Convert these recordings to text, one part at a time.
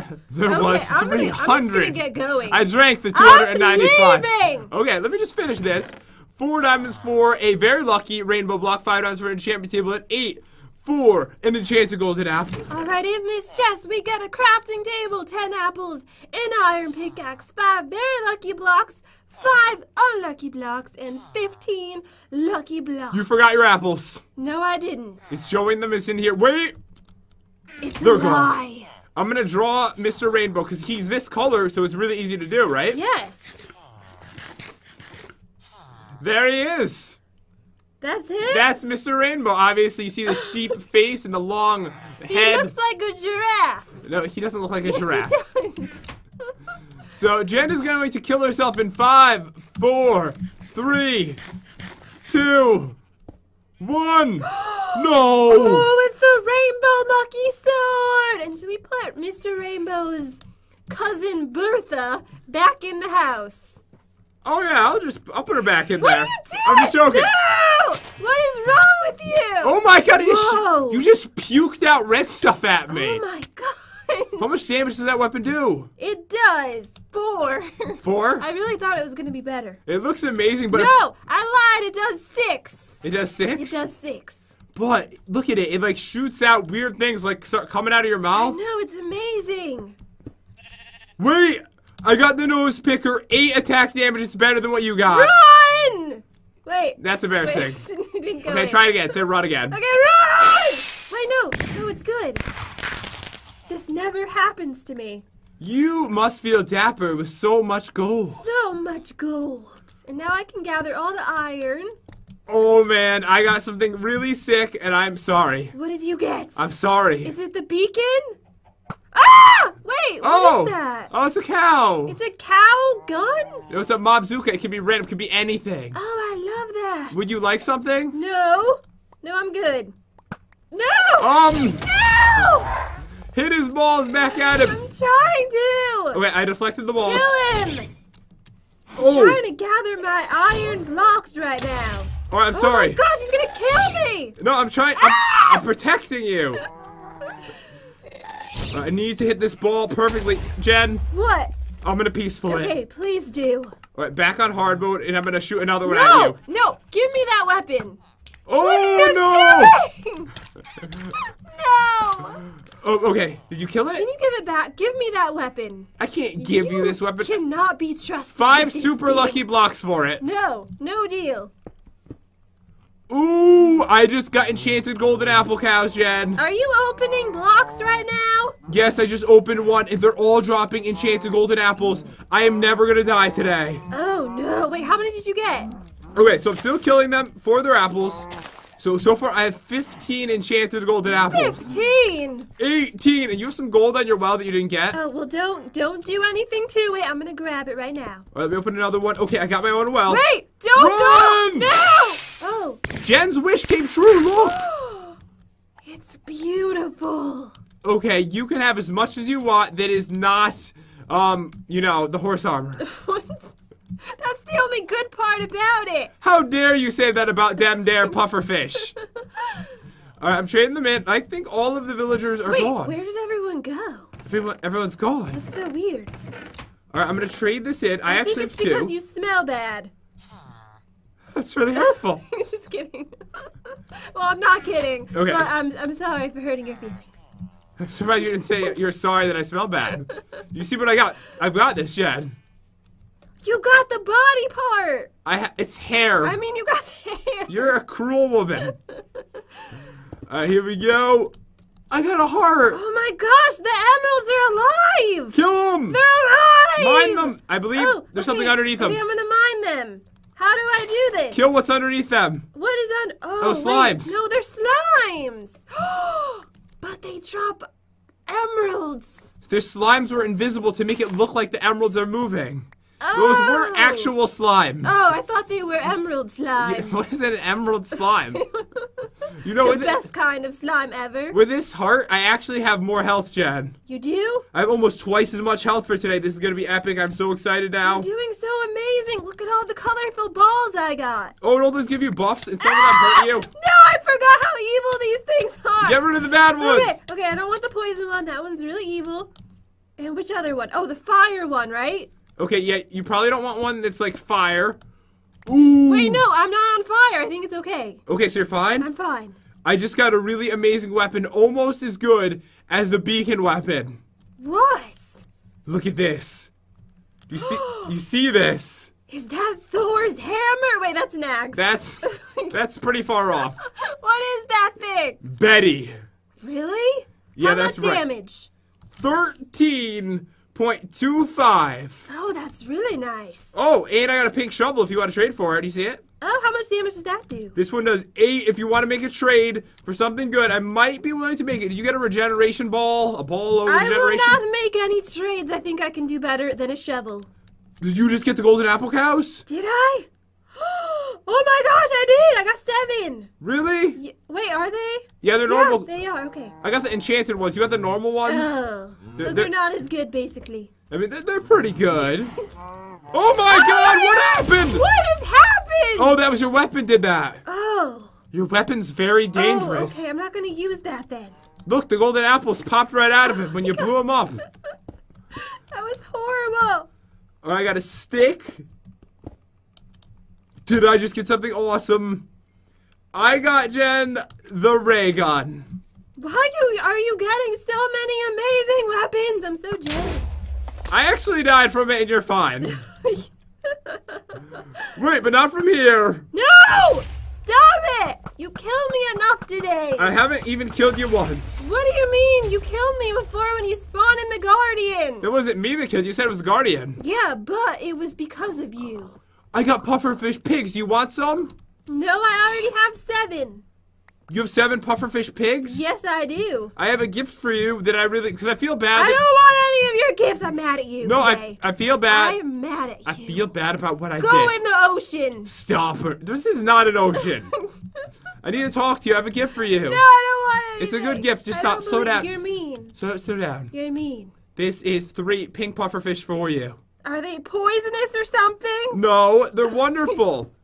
There Okay, was I'm gonna, I'm just 300. gonna get going. I drank the I'm 295. leaving! Okay, let me just finish this. Four diamonds for a very lucky rainbow block. Five diamonds for an enchantment table at eight. For an enchanted golden apple. Alright, in this chest, we got a crafting table, 10 apples, an iron pickaxe, 5 very lucky blocks, 5 unlucky blocks, and 15 lucky blocks. You forgot your apples. no, I didn't. It's showing them is in here. Wait, It's They're a gone. I'm gonna draw Mr. Rainbow because he's this color, so it's really easy to do, right? Yes, There he is. that's him. That's Mr. Rainbow. Obviously, you see the sheep face and the long head. he looks like a giraffe. no, he doesn't look like a Yes, giraffe. he does. So Jen is going to kill herself in five, four, three, two, one. No. Oh, it's the rainbow lucky sword! And should we put Mr. Rainbow's cousin Bertha back in the house? Oh yeah, I'll just I'll put her back in What there. are you doing? I'm just joking. No! What is wrong with you? Oh my god, you Whoa. you just puked out red stuff at me. Oh my god! How much damage does that weapon do? It does four. Four? I really thought it was gonna be better. It looks amazing, but No, I lied. It does six. It does six. It does six. But look at it. It like shoots out weird things like start coming out of your I mouth. know it's amazing. Wait, I got the nose picker. Eight attack damage. It's better than what you got. Run! Wait. That's embarrassing. Wait, you didn't go Okay, in. try it again. Say run again. Okay, run! Wait, no, no, it's good. This never happens to me. You must feel dapper with so much gold. So much gold. And now I can gather all the iron. Oh man, I got something really sick, and I'm sorry. What did you get? I'm sorry. Is it the beacon? Ah! Wait, what is oh, that? oh, it's a cow. It's a cow gun? No, it's a mobzuka. It can be random. It can be anything. Oh, I love that. Would you like something? No. No, I'm good. No! Um, no! hit his balls back at him. I'm trying to! Okay, I deflected the balls. Kill him! Oh, I'm trying to gather my iron blocks right now. Oh, I'm sorry. Oh my gosh, he's gonna kill me! No, I'm trying. I'm, Ah! I'm protecting you. I need to hit this ball perfectly. Jen, What? I'm gonna peaceful it. Okay, please do. All right, back on hard mode, and I'm gonna shoot another one No! at you. No! Give me that weapon! Oh no! no! Oh, okay. Did you kill it? Can you give it back? Give me that weapon. I can't give you, this weapon. Cannot be trusted. Five super lucky blocks for it. No, no deal. Ooh, I just got enchanted golden apple cows, Jen. Are you opening blocks right now? Yes, I just opened one, and they're all dropping enchanted golden apples. I am never gonna die today. Oh no! Wait, how many did you get? Okay, so I'm still killing them for their apples. So, so far I have 15 enchanted golden apples. Fifteen. 18, and you have some gold on your well that you didn't get. Oh well, don't don't do anything to it. I'm gonna grab it right now. All right, let me open another one. Okay, I got my own well. Wait! Don't Run! go! No! Oh. Jen's wish came true, look! It's beautiful. Okay, you can have as much as you want that is not, um, you know, the horse armor. What? That's the only good part about it. How dare you say that about them dare pufferfish? Alright, I'm trading them in. I think all of the villagers are Wait, gone. where did everyone go? Everyone, everyone's gone. That's so weird. Alright, I'm gonna trade this in. I, I actually think it's have because you smell bad. That's really hurtful. I'm just kidding. well, I'm not kidding. Okay. But I'm, I'm sorry for hurting your feelings. I'm surprised you didn't say you're sorry that I smell bad. You see what I got? I've got this, Jen. You got the body part. I ha- it's hair. I mean, you got the hair. You're a cruel woman. Alright, here we go. I got a heart. Oh my gosh, the emeralds are alive. Kill them. They're alive. Mine them. I believe Oh, there's okay. something underneath Okay, them. I'm gonna mine them. How do I do this? Kill what's underneath them. What is on? Oh, Oh, wait. slimes. No, they're slimes. but they drop emeralds. Their slimes were invisible to make it look like the emeralds are moving. Oh. Those were oh! actual slimes. Oh, I thought they were emerald slimes. What is an emerald slime? You know, the with, best kind of slime ever. with this heart, I actually have more health, Jen. You do? I have almost twice as much health for today. This is gonna be epic. I'm so excited now. You're doing so amazing. Look at all the colorful balls I got. Oh, don't those give you buffs and some of them hurt you? Ah! No, I forgot how evil these things are. Get rid of the bad ones. Okay, okay, I don't want the poison one. That one's really evil. And which other one? Oh, the fire one, right? Okay, yeah, you probably don't want one that's like fire. Ooh. Wait, no, I'm not on fire. I think it's okay. Okay, so you're fine? I'm fine. I just got a really amazing weapon, almost as good as the beacon weapon. What? Look at this. You see you see this? Is that Thor's hammer? Wait, that's an axe. That's that's pretty far off. what is that thing? Betty. Really? Yeah, How that's much right. damage? 13.25. Oh, that's really nice. Oh, and I got a pink shovel if you want to trade for it. Do you see it? Oh, how much damage does that do? This one does 8 if you want to make a trade for something good. I might be willing to make it. Did you get a regeneration ball? A ball of I will not make any trades. I think I can do better than a shovel. Did you just get the golden apple cows? Did I? Oh my gosh, I did! I got seven. Really? Y- wait, are they? Yeah, they're Yeah, normal. they are. Okay. I got the enchanted ones. You got the normal ones? Oh, They're- so they're- they're not as good, basically. I mean, they're, they're pretty good. Oh my god, what happened? What has happened? Oh, that was your weapon did that. Oh. Your weapon's very oh, dangerous. Oh, okay, I'm not gonna use that then. Look, the golden apples popped right out of it when you blew them up. That was horrible. Oh, I got a stick. Did I just get something awesome? I got Jen the ray gun. Why you are you getting so many amazing weapons? I'm so jealous. I actually died from it and you're fine. Wait, but not from here. no! Stop it! You killed me enough today. I haven't even killed you once. what do you mean? You killed me before when you spawned in the Guardian. It wasn't me that killed you. You said it was the Guardian. Yeah, but it was because of you. I got pufferfish pigs. Do you want some? No, I already have seven. You have seven pufferfish pigs? Yes, I do. I have a gift for you that I really, because I feel bad. I don't want any of your gifts. I'm mad at you no, today. I, I feel bad. I'm mad at you. I feel bad about what I Go did. in the ocean. Stop it. This is not an ocean. I need to talk to you. I have a gift for you. No, I don't want anything. It's a good gift. Just I stop. Slow down. You're mean. So slow down. You're mean. This is three pink pufferfish for you. Are they poisonous or something? No, they're wonderful.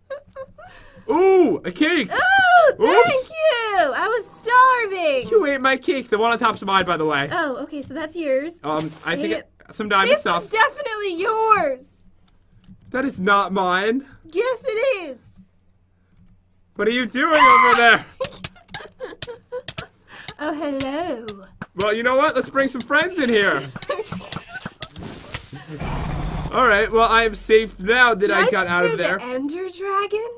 Ooh, a cake. Oh, thank Oops. you. I was starving. You ate my cake. The one on top's mine, by the way. Oh, okay, so that's yours. Um, I think It- some diamond this stuff. is definitely yours. That is not mine. Yes, it is. What are you doing over there? Oh, hello. Well, you know what? Let's bring some friends in here. All right. Well, I am safe now that Did I I got just out of there. The Ender Dragon.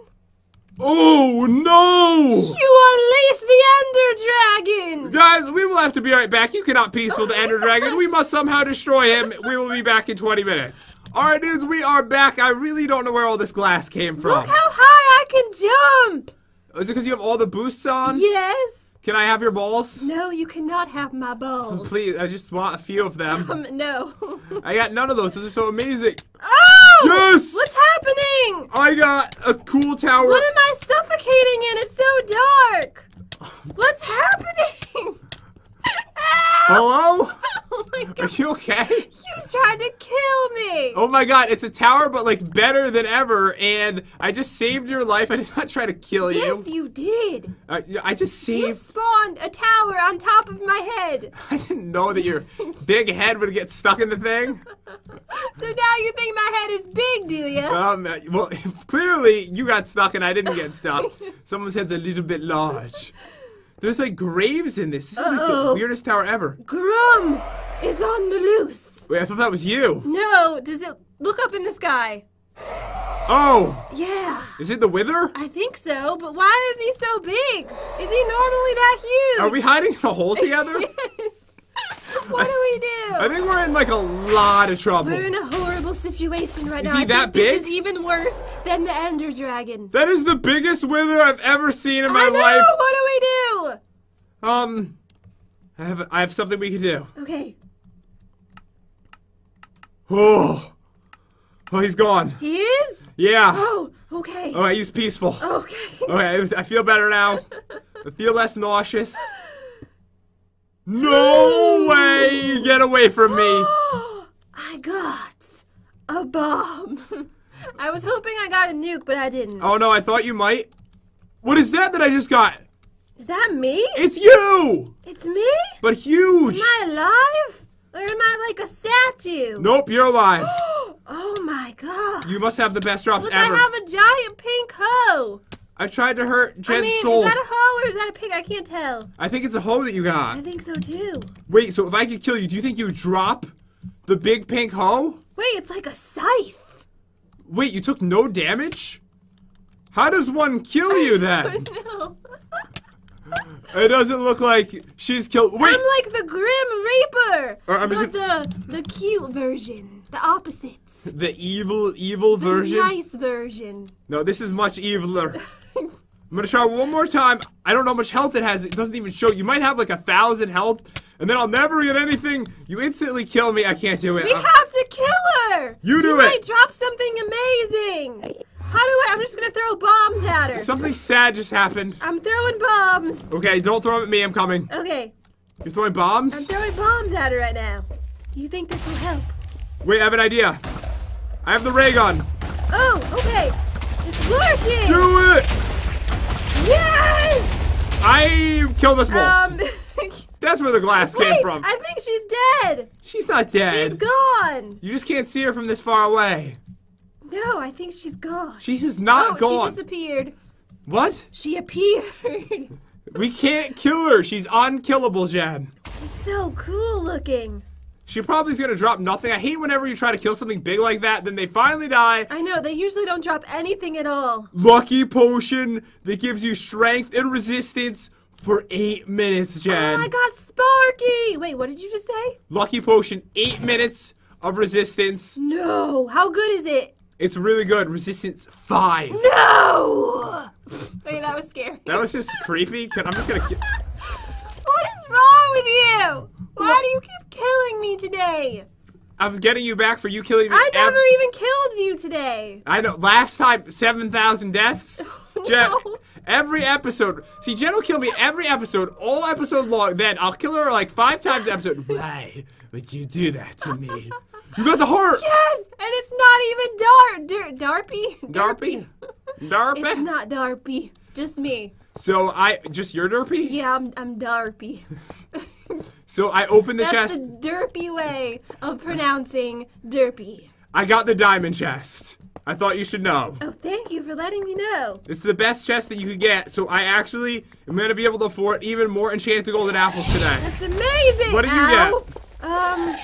Oh no! You unleash the Ender Dragon. Guys, we will have to be right back. You cannot peaceful the Ender Dragon. We must somehow destroy him. We will be back in 20 minutes. All right, dudes, we are back. I really don't know where all this glass came from. Look how high I can jump. Is it because you have all the boosts on? Yes. Can I have your balls? No, you cannot have my balls. Please, I just want a few of them. Um, no. I got none of those. Those are so amazing. oh! Yes! What's happening? I got a cool tower. What am I suffocating in? It's so dark. What's happening? Hello? Oh my god. Are you okay? You tried to kill me. Oh my god, it's a tower, but like better than ever. And I just saved your life. I did not try to kill you. yes, you. did. I, I just You spawned a tower on top of my head. I didn't know that your big head would get stuck in the thing. So now you think my head is big, do you? Um, uh, well, clearly you got stuck and I didn't get stuck. Someone's head's a little bit large. There's like graves in this. This is like the Uh-oh. weirdest tower ever. Grum is on the loose. Wait, I thought that was you. No, does it look up in the sky? Oh, Yeah, is it the Wither? I think so, but why is he so big? Is he normally that huge? Are we hiding in a hole together? what do we do? I think we're in like a lot of trouble. We're in a horrible situation right Is now. he I that think this is even worse than the Ender Dragon. That is the biggest Wither I've ever seen in my I know. life. What do we do? Um, I have I have something we can do. Okay, Oh, oh, he's gone. he is. Yeah. Oh, okay. Oh, I used peaceful. Okay. Okay, I feel better now. I feel less nauseous. No way! Get away from me! I got a bomb. I was hoping I got a nuke, but I didn't. Oh no, I thought you might. What is that that I just got? Is that me? It's you! It's me? But huge! Am I alive? Or am I like a statue? Nope, you're alive. oh my god. You must have the best drops Look, ever. I have a giant pink hoe. I tried to hurt Jen's I mean, soul. is that a hoe or is that a pig? I can't tell. I think it's a hoe that you got. I think so too. Wait, so if I could kill you, do you think you would drop the big pink hoe? Wait, it's like a scythe. Wait, you took no damage? How does one kill you then? no. it doesn't look like she's killed. Wait, I'm like the Grim Reaper. Or I'm but just the the cute version. The opposite. the evil, evil The version. nice version. No, this is much eviler. I'm gonna try one more time. I don't know how much health it has. It doesn't even show. You might have like a thousand health, and then I'll never get anything. You instantly kill me. I can't do it. We Uh, have to kill her. You she do might it. drop something amazing. How do I? I'm just gonna throw bombs at her. Something sad just happened. I'm throwing bombs. Okay, don't throw them at me. I'm coming. Okay, You're throwing bombs. I'm throwing bombs at her right now. Do you think this will help? Wait, I have an idea. I have the ray gun. Oh, okay. It's working. Do it! Yes. I killed this wolf. Um. That's where the glass came from. I think she's dead. She's not dead. She's gone. You just can't see her from this far away. No, I think she's gone. She is not oh, gone. she disappeared. what? She appeared. We can't kill her. She's unkillable, Jen. she's so cool looking. She probably is gonna drop nothing. I hate whenever you try to kill something big like that, then they finally die. I know, they usually don't drop anything at all. Lucky potion that gives you strength and resistance for eight minutes, Jen. Oh, I got Sparky! Wait, what did you just say? Lucky potion, eight minutes of resistance. No! How good is it? It's really good. Resistance five. No! Wait, that was scary. That was just creepy. I'm just gonna. What is wrong with you? Why do you keep killing me today? I was getting you back for you killing me. I ev- never even killed you today. I know. Last time, seven thousand deaths. Jen, every episode. See, Jen will kill me every episode, all episode long. Then I'll kill her like five times an episode. Why would you do that to me? You got the heart. Yes, and it's not even Dar Dar Darpy. Darpy. Darpy. It's not Darpy. Just me. So I just your derpy. Yeah, I'm I'm Darpy. So I opened the That's chest. the derpy way of pronouncing derpy. I got the diamond chest. I thought you should know. Oh, thank you for letting me know. It's the best chest that you could get. So I actually am gonna be able to afford even more enchanted golden apples today. That's amazing. What do you Ow. Um,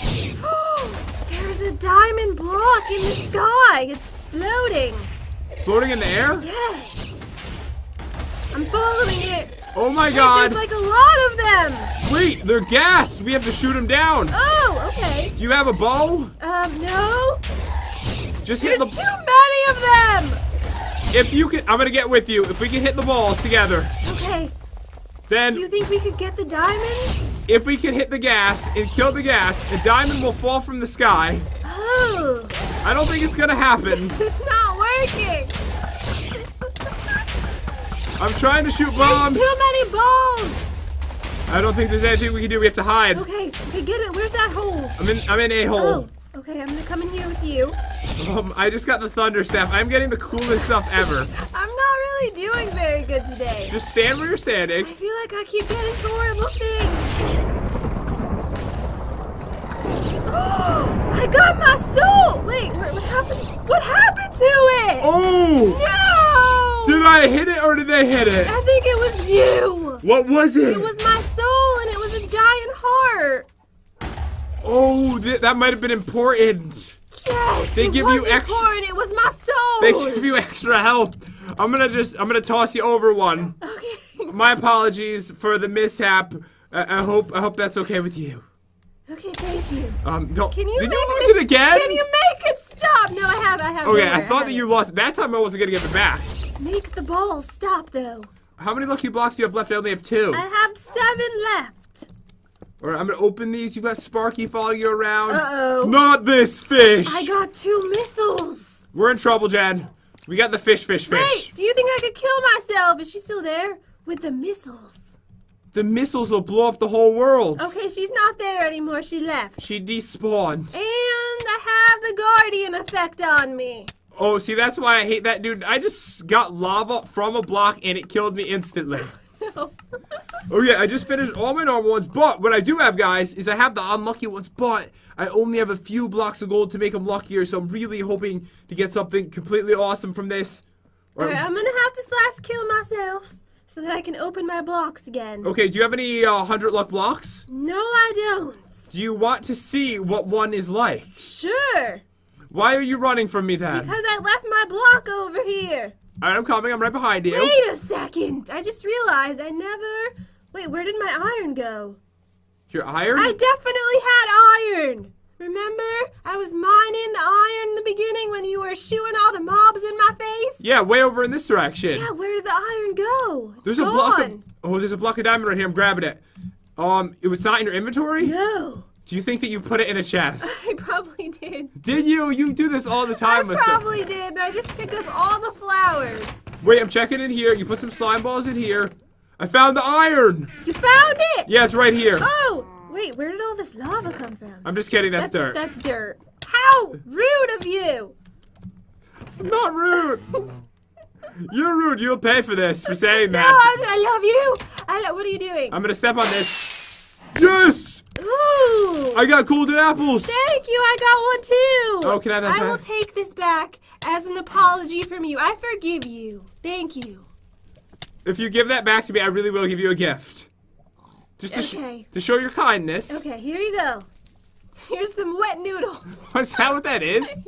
there's a diamond block in the sky. It's floating. Floating in the air? Yes. I'm following it. Oh my god! There's like a lot of them. Wait, they're gassed. We have to shoot them down. Oh, okay. Do you have a bow? Um, no. Just hit There's the. too many of them. If you can, I'm gonna get with you. If we can hit the balls together, Okay. then Do you think we could get the diamonds? if we can hit the gas and kill the gas, the diamond will fall from the sky. Oh, I don't think it's gonna happen. it's not working. I'm trying to shoot There's bombs. too many balls. I don't think there's anything we can do. We have to hide. Okay, okay, get it. Where's that hole? I'm in. I'm in a hole. Oh, okay. I'm gonna come in here with you. Um, I just got the thunder staff. I'm getting the coolest stuff ever. I'm not really doing very good today. Just stand where you're standing. I feel like I keep getting horrible things. Oh, I got my soul. Wait, what, what happened? What happened to it? Oh! No! Did I hit it or did they hit it? I think it was you. What was it? It was my soul, and it was a giant heart. Oh, th- that might have been important. Yes, They it give you extra- porn, It was my soul. They give you extra health. I'm gonna just. I'm gonna toss you over one. Okay. My apologies for the mishap. I, I hope. I hope that's okay with you. Okay, thank you. Um, don't. Can you Did make you lose this- it again? Can you make it stop? No, I have. I have. Okay, I thought that you lost. That time I wasn't gonna give it back. Make the balls stop, though. How many lucky blocks do you have left? I only have two. I have seven left. All right, I'm gonna open these. You've got Sparky following you around. Uh-oh. Not this fish. I got two missiles. We're in trouble, Jen. We got the fish, fish, fish. Wait, do you think I could kill myself? Is she still there? With the missiles. The missiles will blow up the whole world. Okay, she's not there anymore. She left. She despawned. And I have the guardian effect on me. Oh, see, that's why I hate that dude. I just got lava from a block and it killed me instantly. No. Oh yeah, I just finished all my normal ones, but what I do have, guys, is I have the unlucky ones, but I only have a few blocks of gold to make them luckier, so I'm really hoping to get something completely awesome from this. Alright, I'm gonna have to slash kill myself so that I can open my blocks again. okay, do you have any uh, 100 luck blocks? No, I don't. Do you want to see what one is like? Sure. Why are you running from me then? Because I left my block over here. Alright, I'm coming, I'm right behind you. Wait a second. I just realized I never. Wait, where did my iron go? Your iron? I definitely had iron. Remember? I was mining the iron in the beginning when you were shooting all the mobs in my face? Yeah, way over in this direction. Yeah, where did the iron go? There's a block of. Oh, there's a block of diamond right here. I'm grabbing it. Um, it was not in your inventory. No. Do you think that you put it in a chest? I probably did. Did you? You do this all the I time, Mister. probably did, and I just picked up all the flowers. Wait, I'm checking in here. You put some slime balls in here. I found the iron. You found it! Yeah, it's right here. Oh! Wait, where did all this lava come from? I'm just kidding. That's, dirt. That's dirt. How rude of you! I'm not rude. You're rude. You'll pay for this for saying No, that. I, I love you. I what are you doing? I'm gonna step on this. Yes! Ooh! I got golden apples. Thank you. I got one too. Oh, can I have that I will take this back as an apology from you. I forgive you. Thank you. If you give that back to me, I really will give you a gift. Just to, sh- Okay. to show your kindness. Okay, here you go. Here's some wet noodles. Is that what that is?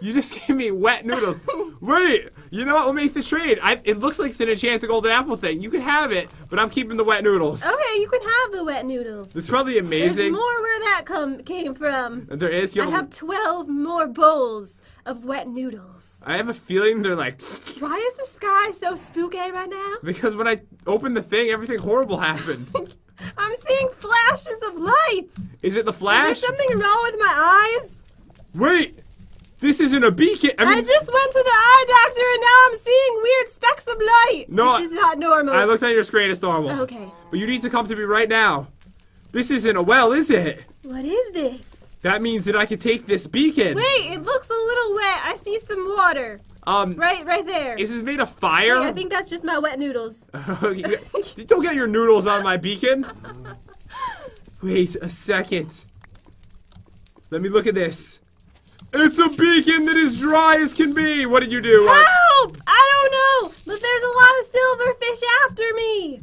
You just gave me wet noodles. Wait, you know what? We'll make the trade. I, it looks like it's an enchanted golden apple thing. You can have it, but I'm keeping the wet noodles. Okay, you can have the wet noodles. It's probably amazing. There's more where that come came from. There is. You I have 12 more bowls of wet noodles. I have a feeling they're like Why is the sky so spooky right now? because when I opened the thing, everything horrible happened. I'm seeing flashes of lights. Is it the flash? Is there something wrong with my eyes? Wait, this isn't a beacon. I I, just went to the eye doctor and now I'm seeing weird specks of light. No, this is not normal. I looked at your screen. It's normal. Okay. But you need to come to me right now. This isn't a well, is it? What is this? That means that I can take this beacon. Wait, it looks a little wet. I see some water. Um, Right, right there. is this made of fire? Wait, I think that's just my wet noodles. Don't get your noodles on my beacon. Wait a second. Let me look at this. It's a beacon that is dry as can be. What did you do? Uh, Help! I don't know, but there's a lot of silverfish after me.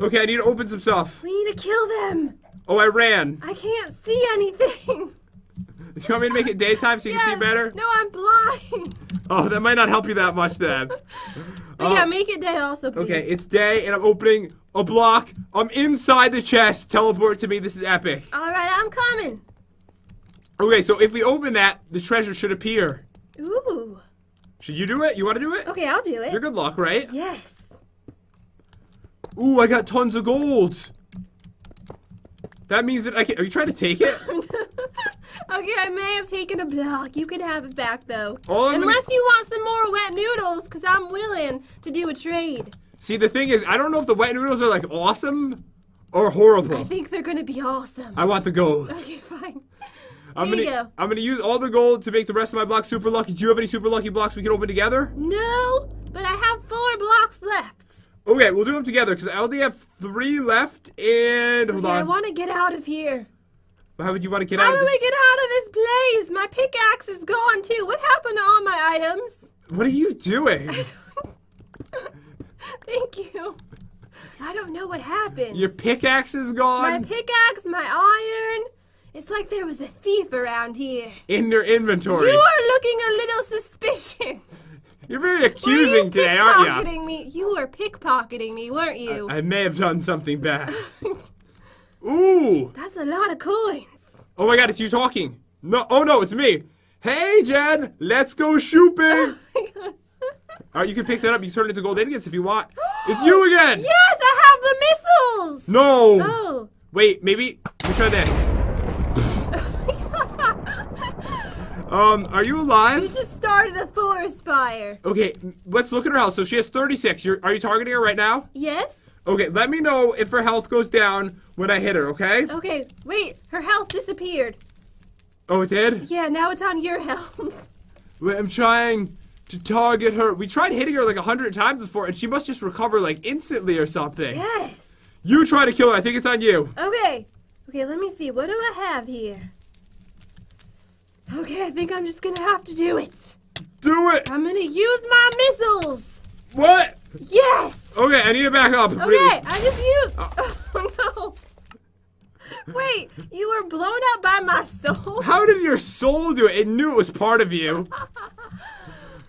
okay, I need to open some stuff. We need to kill them. Oh, I ran. I can't see anything. Do you want me to make it daytime so you can see better? No, I'm blind. Oh, that might not help you that much then. But yeah, Uh, make it day also, please. Okay, it's day and I'm opening a block. I'm inside the chest. Teleport to me. This is epic. All right, I'm coming. Okay, so if we open that, the treasure should appear. Ooh. Should you do it? You want to do it? Okay, I'll do it. You're good luck, right? Yes. Ooh, I got tons of gold. That means that I can. Are you trying to take it? okay, I may have taken a block. You can have it back though. All I'm gonna- Unless you want some more wet noodles, because I'm willing to do a trade. See, the thing is, I don't know if the wet noodles are like awesome or horrible. I think they're gonna be awesome. I want the gold. Okay, fine. I'm gonna. go. I'm gonna use all the gold to make the rest of my blocks super lucky. Do you have any super lucky blocks we can open together? No, but I have four blocks left. Okay, we'll do them together because I only have three left. And hold Okay, I want to get out of here. How would you want to get How out do of I this? get out of this place? My pickaxe is gone too. What happened to all my items? What are you doing? Thank you. I don't know what happened. Your pickaxe is gone. my pickaxe, my iron. It's like there was a thief around here. in your inventory. You are looking a little suspicious. You're very Were you accusing today, aren't you? pickpocketing me? You were pickpocketing me, weren't you? I may have done something bad. Ooh! That's a lot of coins. Oh my god, it's you talking. No, oh no, it's me. Hey, Jen, let's go shopping. Oh Alright, you can pick that up. You can turn it into gold ingots if you want. It's you again. Yes, I have the missiles. No. Oh. Wait, maybe we try this. Um, are you alive? You just started a forest fire. Okay, let's look at her health. So she has 36. You're, are you targeting her right now? Yes? Okay, let me know if her health goes down when I hit her, okay? Okay, wait. Her health disappeared. Oh, it did? Yeah, now it's on your health. Wait, I'm trying to target her. We tried hitting her like a hundred times before, and she must just recover like instantly or something. Yes. You try to kill her. I think it's on you. Okay. Okay, let me see. What do I have here? Okay, I think I'm just gonna have to do it. Do it. I'm gonna use my missiles. What? Yes. Okay, I need to back up. Okay, Really. I just used. Oh no. Wait, you were blown up by my soul. How did your soul do it? It knew it was part of you.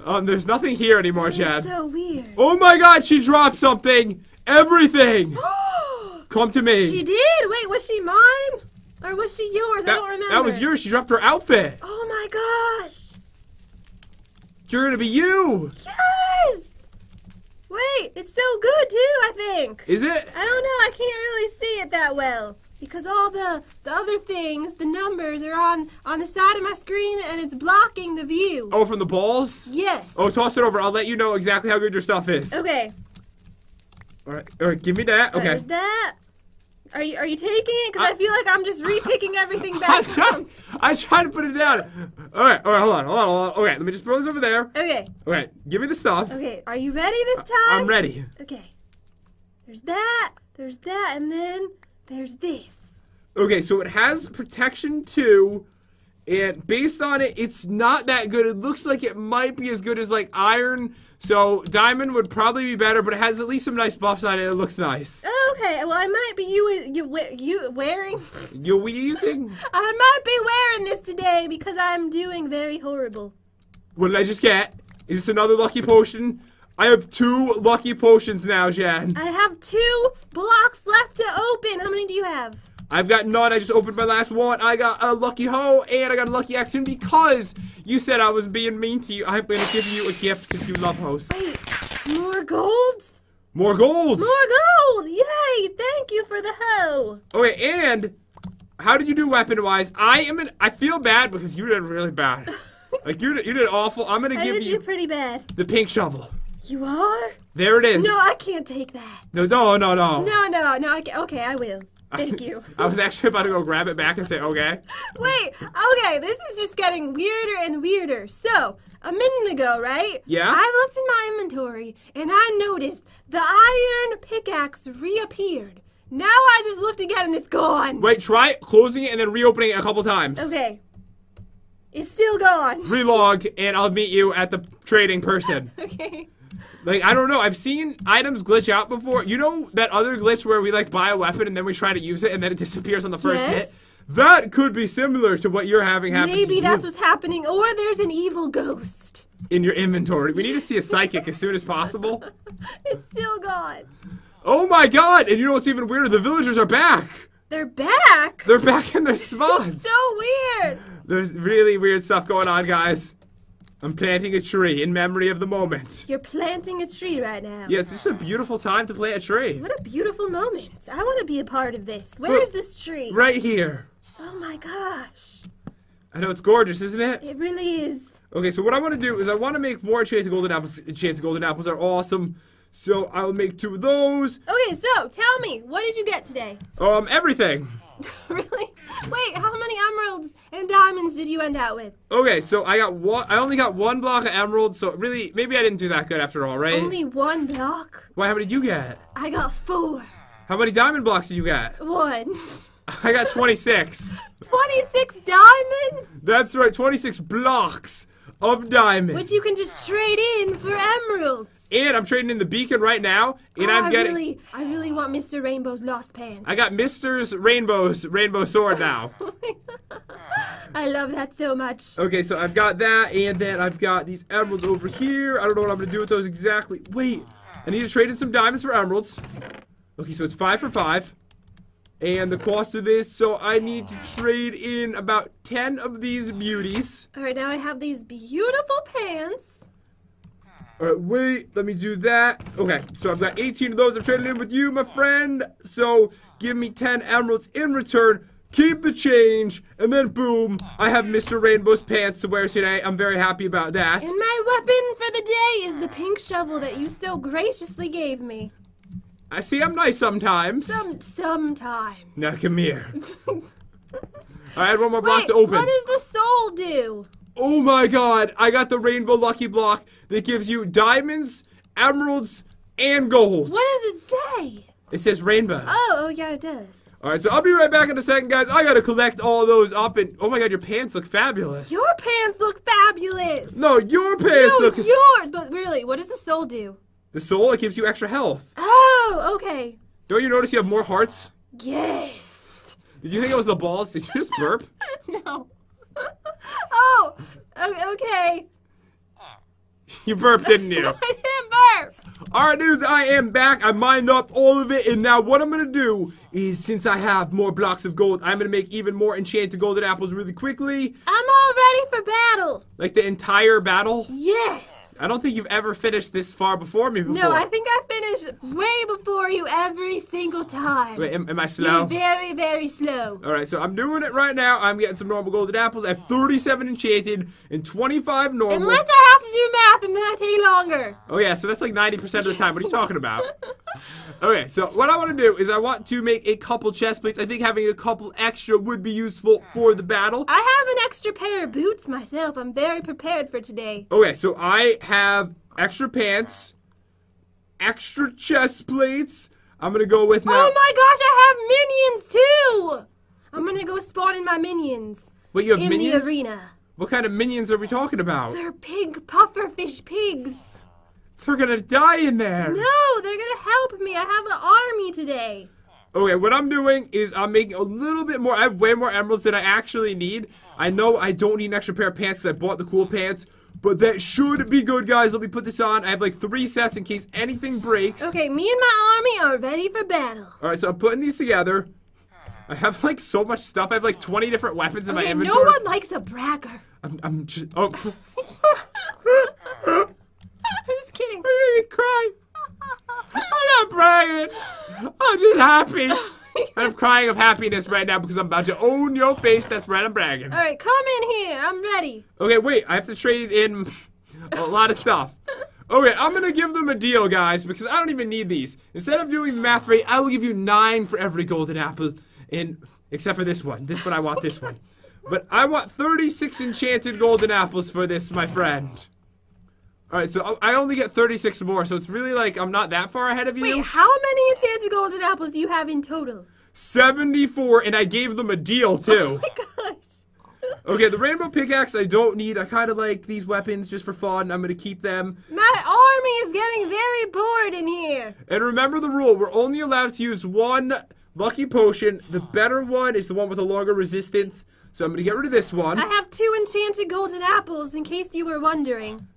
Um, there's nothing here anymore, Chad. So weird. Oh my God! She dropped something. Everything. Come to me. she did. Wait, was she mine or was she yours? I don't remember. that was yours. She dropped her outfit. Oh my gosh. You're gonna be you. Yes. Wait, it's so good too. I think. Is it? I don't know. I can't really see it that well because all the the other things, the numbers are on on the side of my screen and it's blocking the view. Oh, from the balls? Yes. Oh, toss it over. I'll let you know exactly how good your stuff is. Okay. All right, all right, give me that. Okay. There's that. Are you are you taking it? Because I, I- feel like I'm just repicking everything back. I tried, I tried to put it down. All right, all right, hold on, hold on, hold on. Okay, let me just throw this over there. Okay. Okay, give me the stuff. Okay. Are you ready this time? I'm ready. Okay. There's that. There's that, and then there's this. Okay, so it has protection too, and based on it, it's not that good. It looks like it might be as good as like iron. So diamond would probably be better, but it has at least some nice buffs on it. It looks nice. Oh, okay. Well, I might be you you you wearing. You wheezing? I might be wearing this today because I'm doing very horrible. What did I just get? Is this another lucky potion? I have two lucky potions now, Jan. I have two blocks left to open. How many do you have? I've got none. I just opened my last one. I got a lucky hoe and I got a lucky action because you said I was being mean to you. I'm gonna give you a gift because you love hoes. Wait, more gold? More gold. More gold! Yay! Thank you for the hoe. Okay, and how did you do weapon wise? I am. In, I feel bad because you did really bad. Like you did, you did awful. I'm gonna I give you pretty bad. the pink shovel. You are? There it is. No, I can't take that. no, no, no. no. No, no, no. I okay, I will. Thank you. I was actually about to go grab it back and say okay. Wait, okay, this is just getting weirder and weirder. So, a minute ago, right? Yeah? I looked in my inventory and I noticed the iron pickaxe reappeared. Now I just looked again and it's gone. Wait, try closing it and then reopening it a couple times. Okay. It's still gone. Relog, and I'll meet you at the trading person. Okay. Like I don't know, I've seen items glitch out before. You know that other glitch where we like buy a weapon and then we try to use it and then it disappears on the first Yes. hit. That could be similar to what you're having happen to Maybe that's what's happening, or there's an evil ghost. in your inventory. We need to see a psychic as soon as possible. It's still gone. Oh my god! And you know what's even weirder? The villagers are back. They're back. They're back in their spots. so weird. There's really weird stuff going on, guys. I'm planting a tree in memory of the moment. You're planting a tree right now. Yeah, it's just a beautiful time to plant a tree. What a beautiful moment. I want to be a part of this. Where is this tree? Right here. Oh my gosh. I know it's gorgeous, isn't it? It really is. Okay, so what I want to do is I want to make more enchanted golden apples. Enchanted golden apples are awesome. So I'll make two of those. Okay, so tell me, what did you get today? Um, everything. really? Wait, how many emeralds and diamonds did you end out with? Okay, so I got one. I only got one block of emeralds. So really, maybe I didn't do that good after all, right? Only one block? Why? How many did you get? I got four. How many diamond blocks did you get? One. I got 26. 26 diamonds? That's right, 26 blocks of diamonds. Which you can just trade in for emeralds. And I'm trading in the beacon right now, and Oh, I'm I getting. really, I really want Mr. Rainbow's lost pants. I got Mister's Rainbow's Rainbow Sword now. I love that so much. Okay, so I've got that, and then I've got these emeralds over here. I don't know what I'm gonna do with those exactly. Wait, I need to trade in some diamonds for emeralds. Okay, so it's five for five. And the cost of this, so I need to trade in about 10 of these beauties. All right, now I have these beautiful pants. Alright, wait, let me do that. Okay, so I've got 18 of those. I'm trading in with you, my friend. So give me 10 emeralds in return. Keep the change, and then boom, I have Mr. Rainbow's pants to wear today. I'm very happy about that. And my weapon for the day is the pink shovel that you so graciously gave me. I see I'm nice sometimes. Some sometime. Now come here. I had one more block Wait, to open. what does the soul do? Oh my god, I got the rainbow lucky block that gives you diamonds, emeralds, and gold. What does it say? It says rainbow. Oh, oh yeah, it does. All right, so I'll be right back in a second, guys. I gotta collect all those up, and oh my god, your pants look fabulous. Your pants look fabulous. no, your pants No, look. yours. But really, what does the soul do? The soul it gives you extra health. Oh, okay. Don't you notice you have more hearts? Yes. Did you think it was the balls? Did you just burp? no. oh, okay. You burped, didn't you? I didn't burp. Alright, dudes, I am back. I mined up all of it, and now what I'm gonna do is, since I have more blocks of gold, I'm gonna make even more enchanted golden apples really quickly. I'm all ready for battle. Like the entire battle. Yes. I don't think you've ever finished this far before me before. No, I think I finished way before you every single time. Wait, am, am I You're very, very slow. Alright, so I'm doing it right now. I'm getting some normal golden apples. I have 37 enchanted and 25 normal. Unless I have to do math and then I take longer. Oh yeah, so that's like 90% of the time. What are you talking about? Okay, so what I want to do is I want to make a couple chest plates. I think having a couple extra would be useful for the battle. I have an extra pair of boots myself. I'm very prepared for today. Okay, so I have extra pants, extra chest plates. I'm gonna go with now. Oh my gosh, I have minions too! I'm gonna go spawn in my minions. Wait, you have in minions? the arena. What kind of minions are we talking about? They're pig pufferfish pigs. They're gonna die in there. No, they're gonna help me. I have an army today. Okay, what I'm doing is I'm making a little bit more. I have way more emeralds than I actually need. I know I don't need an extra pair of pants because I bought the cool pants, but that should be good, guys. Let me put this on. I have like three sets in case anything breaks. Okay, me and my army are ready for battle. All right, so I'm putting these together. I have like so much stuff. I have like 20 different weapons in my inventory. no one likes a bragger. I'm, I'm just. Oh. I'm just kidding. I made me cry. I'm not bragging. I'm just happy. I'm crying of happiness right now because I'm about to own your face. That's right, I'm bragging. All right, come in here. I'm ready. Okay, wait. I have to trade in a lot of stuff. Okay, I'm gonna give them a deal, guys, because I don't even need these. Instead of doing math rate, I will give you nine for every golden apple, and except for this one. This one, I want this one. But I want 36 enchanted golden apples for this, my friend. All right, so I I only get 36 more, so it's really like I'm not that far ahead of you. Wait, how many enchanted golden apples do you have in total? 74, and I gave them a deal oh too. Oh my gosh. Okay, the rainbow pickaxe I don't need. I kind of like these weapons just for fun. I'm gonna keep them. My army is getting very bored in here. And remember the rule: we're only allowed to use one lucky potion. The better one is the one with a longer resistance. So I'm gonna get rid of this one. I have two enchanted golden apples, in case you were wondering.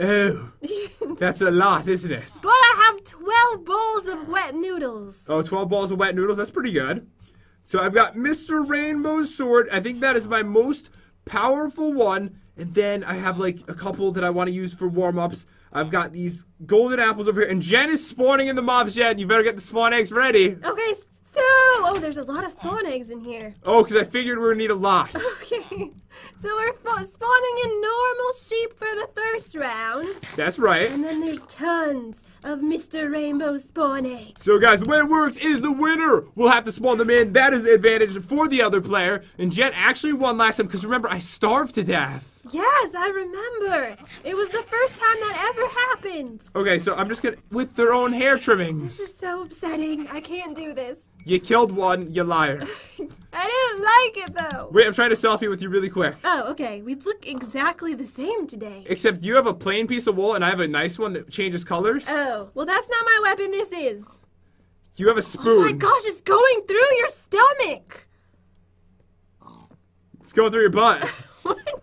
Oh, that's a lot, isn't it? But I have 12 bowls of wet noodles. Oh, 12 balls of wet noodles. That's pretty good. So I've got Mr. Rainbow's sword. I think that is my most powerful one. And then I have like a couple that I want to use for warm ups. I've got these golden apples over here. And Jen is spawning in the mob's shed. You better get the spawn eggs ready. Okay, so. Oh, there's a lot of spawn eggs in here. Oh, because I figured we were going to need a lot. Okay. So we're spawning in normal sheep for the first round. That's right. And then there's tons of Mr. Rainbow spawn eggs. So, guys, the way it works is the winner will have to spawn them in. That is the advantage for the other player. And Jen actually won last time because remember, I starved to death. Yes, I remember. It was the first time that ever happened. Okay, so I'm just to. With their own hair trimmings. This is so upsetting. I can't do this. You killed one, you liar. I didn't like it though. Wait, I'm trying to selfie with you really quick. Oh, okay. We look exactly the same today. Except you have a plain piece of wool and I have a nice one that changes colors. Oh, well, that's not my weapon. This is. you have a spoon. Oh my gosh, it's going through your stomach. It's going through your butt. What?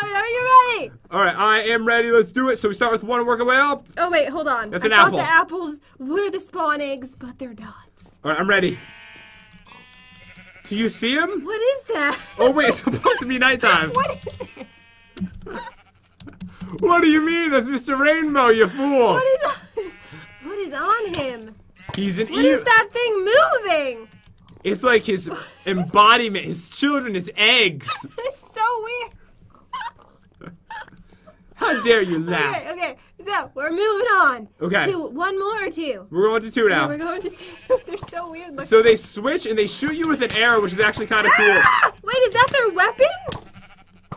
All right, are you ready? All right, I am ready. Let's do it. So we start with one and work our way up. Oh wait, hold on. That's I an thought apple. the apples were the spawn eggs, but they're not. All right, I'm ready. Do you see him? What is that? Oh wait, it's supposed to be nighttime. what is it? What do you mean? That's Mr. Rainbow, you fool. What is on? What is on him? He's an What is that thing moving? It's like his embodiment, his children, his eggs. It's so weird. How dare you laugh? Okay, okay. So we're moving on. Okay. To one more or two. We're going to two now. We're going to two. They're so weird. Looking. So they switch and they shoot you with an arrow, which is actually kind of cool. Ah! Wait, is that their weapon?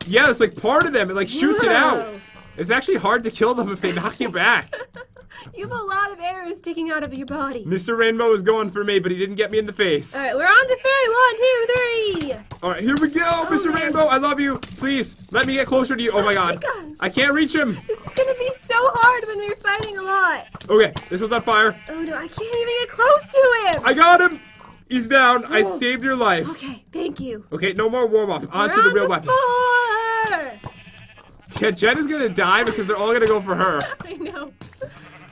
Yeah, it's like part of them. It like shoots it out. It's actually hard to kill them if they knock you back. You have a lot of arrows sticking out of your body. Mr. Rainbow is going for me, but he didn't get me in the face. All right, we're on to three. One, two, three. All right, here we go, Mr. Oh, man. Rainbow. I love you. Please let me get closer to you. Oh, oh my God, gosh. I can't reach him. This is gonna be so hard when we're fighting a lot. Okay, this one's on fire. Oh no, I can't even get close to him. I got him. He's down. I Oh. saved your life. Okay, thank you. Okay, no more warm up. On to We're the on real to weapon. Four. Yeah, Jen is gonna die because they're all gonna go for her. I know.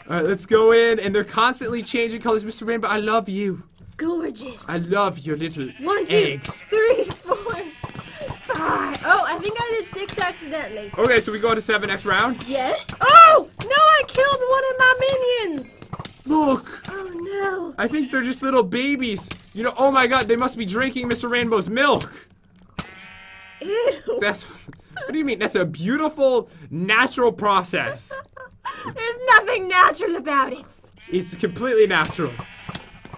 All right, let's go in, and they're constantly changing colors. Mr. Rainbow, I love you. Gorgeous. I love your little One, two, eggs. three, four, five. Oh, I think I did six accidentally. Okay, so we go to seven next round. Yes. Oh no! I killed one of my minions. Look, Oh no. I think they're just little babies. You know, oh my God, they must be drinking Mr. Rainbow's milk. Ew. That's what do you mean? That's a beautiful natural process. There's nothing natural about it. It's completely natural.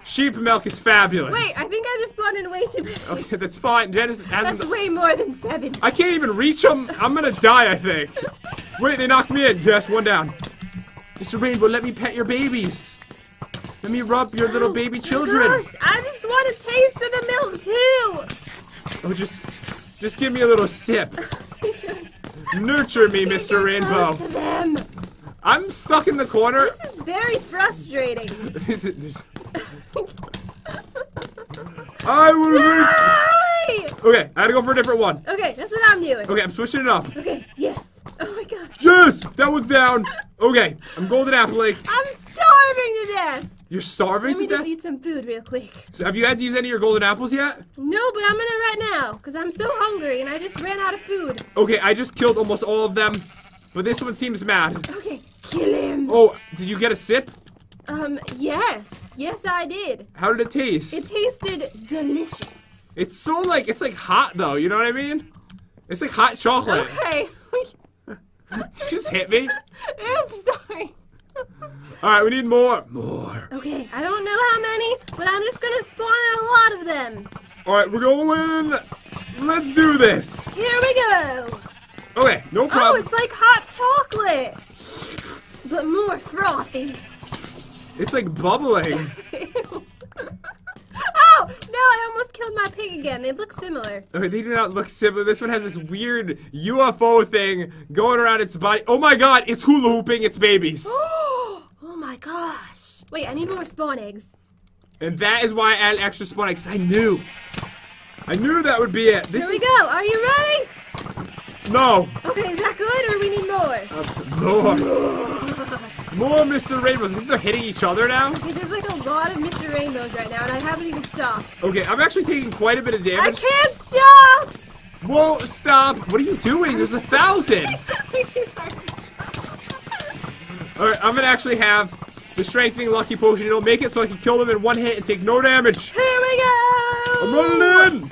Sheep milk is fabulous. Wait, I think I just spawned in way too many. Okay, that's fine. Janice hasn't. That's way more than seven. I can't even reach them. I'm gonna die, I think. Wait, they knocked me in. Yes, one down. Mr. Rainbow, let me pet your babies. Let me rub your little oh baby children. Gosh, I just want a taste of the milk too. Oh, just, just give me a little sip. Nurture me, Mr. Rainbow. close to them. I'm stuck in the corner. This is very frustrating. Is it? There's... I will. Yay! Okay, I gotta go for a different one. Okay, that's what I'm doing. Okay, I'm switching it up. Okay, yes. Oh my god. Yes, that one's down. Okay, I'm Golden Apple Lake. I'm starving to death. You're starving Let me to just death. eat some food real quick. So have you had to use any of your golden apples yet? No, but I'm gonna right now, because I'm so hungry and I just ran out of food. Okay, I just killed almost all of them, but this one seems mad. Okay, kill him. Oh, did you get a sip? Um, yes. Yes, I did. How did it taste? It tasted delicious. It's so like it's like hot though. You know what I mean? It's like hot chocolate. Okay. She just hit me. Oops, sorry. All right, we need more. More. Okay, I don't know how many, but I'm just gonna spawn in a lot of them. All right, we're going. Let's do this. Here we go. Okay, no oh, problem. Oh, it's like hot chocolate, but more frothy. it's like bubbling. oh no! I almost killed my pig again. They look similar. Okay, they do not look similar. This one has this weird UFO thing going around its body. Oh my god, it's hula hooping its babies. Oh, gosh! Wait, I need more spawn eggs. And that is why I added extra spawn eggs. I knew. I knew that would be it. This Here we is go. Are you ready? no. Okay, is that good or we need more? Uh, more. More Mr. Rainbows. I think they're hitting each other now. Okay, there's like a lot of Mr. Rainbows right now, and I haven't even stopped. Okay, I'm actually taking quite a bit of damage. I can't stop! Whoa, stop. What are you doing? There's a thousand. Alright, I'm gonna actually have the strengthening lucky potion. It'll make it so I can kill them in one hit and take no damage. Here we go! I'm running in!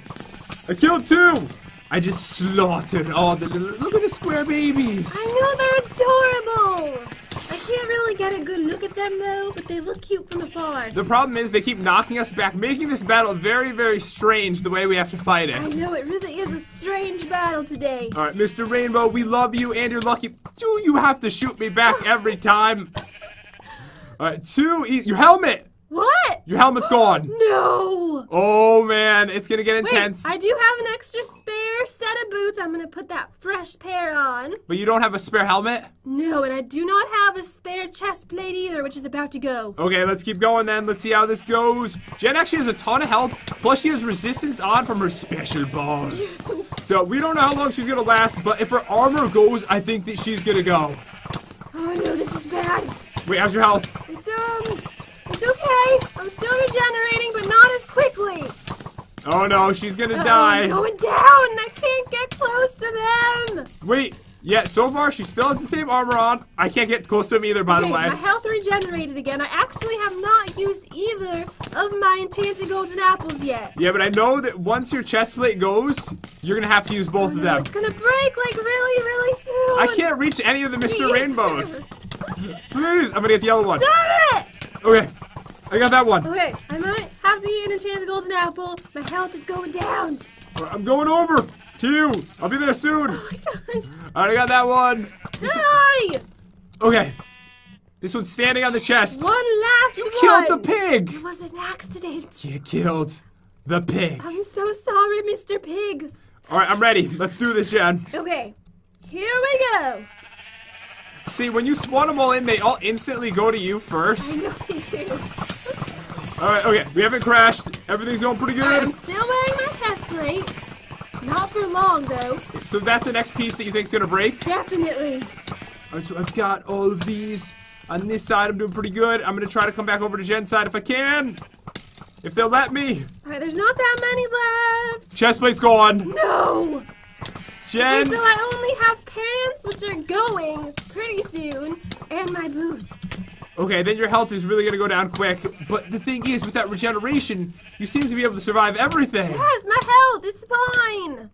I killed two! I just slaughtered all the little. Look at the square babies! I know they're adorable! I can't really get a good look at them though, but they look cute from afar. The problem is they keep knocking us back, making this battle very, very strange the way we have to fight it. I know it really is a strange battle today. Alright, Mr. Rainbow, we love you and you're lucky. Do you have to shoot me back every time? Alright, two. E your helmet! What? Your helmet's gone! No! Oh man, it's gonna get intense. Wait. I do have an extra spare set of boots. I'm gonna put that fresh pair on. But you don't have a spare helmet? No, and I do not have a spare chest plate either, which is about to go. Okay, let's keep going then. Let's see how this goes. Jen actually has a ton of health, plus she has resistance on from her special balls. So we don't know how long she's gonna last, but if her armor goes, I think that she's gonna go. Oh no, this is bad. Wait, how's your health? It's um, it's okay. I'm still regenerating, but not as quickly. Oh no, she's gonna Uh-oh, die. I'm going down. I can't get close to them. Wait, yeah, so far she still has the same armor on. I can't get close to him either, by Okay, the way. my health regenerated again. I actually have not used either of my enchanted golden apples yet. Yeah, but I know that once your chest plate goes, you're gonna have to use both oh, of No, them. It's gonna break like really, really soon. I can't reach any of the Mr. Rainbows. Please, I'm gonna get the yellow one. Stop it! Okay, I got that one. Okay, I might have to eat an enchanted golden apple. My health is going down. I'm going over. Two. I'll be there soon. Oh my gosh. All right, I got that one. Die! Okay. This one's standing on the chest. One last You one. killed the pig. It was an accident. You killed the pig. I'm so sorry, Mr. Pig. All right, I'm ready. Let's do this, Jen. Okay, here we go. See, when you spawn them all in, they all instantly go to you first. I know they do. All right, okay. We haven't crashed. Everything's going pretty good. I'm still wearing my chest plate. Not for long, though. So that's the next piece that you think's gonna break. Definitely. All right, so I've got all of these on this side. I'm doing pretty good. I'm gonna try to come back over to Jen's side if I can. If they'll let me. Alright, there's not that many left. Chest plate's gone. No! Jen. So I only have pants, which are going pretty soon, and my boots. Okay, then your health is really gonna go down quick. But the thing is, with that regeneration, you seem to be able to survive everything. Yes, my health, it's fine.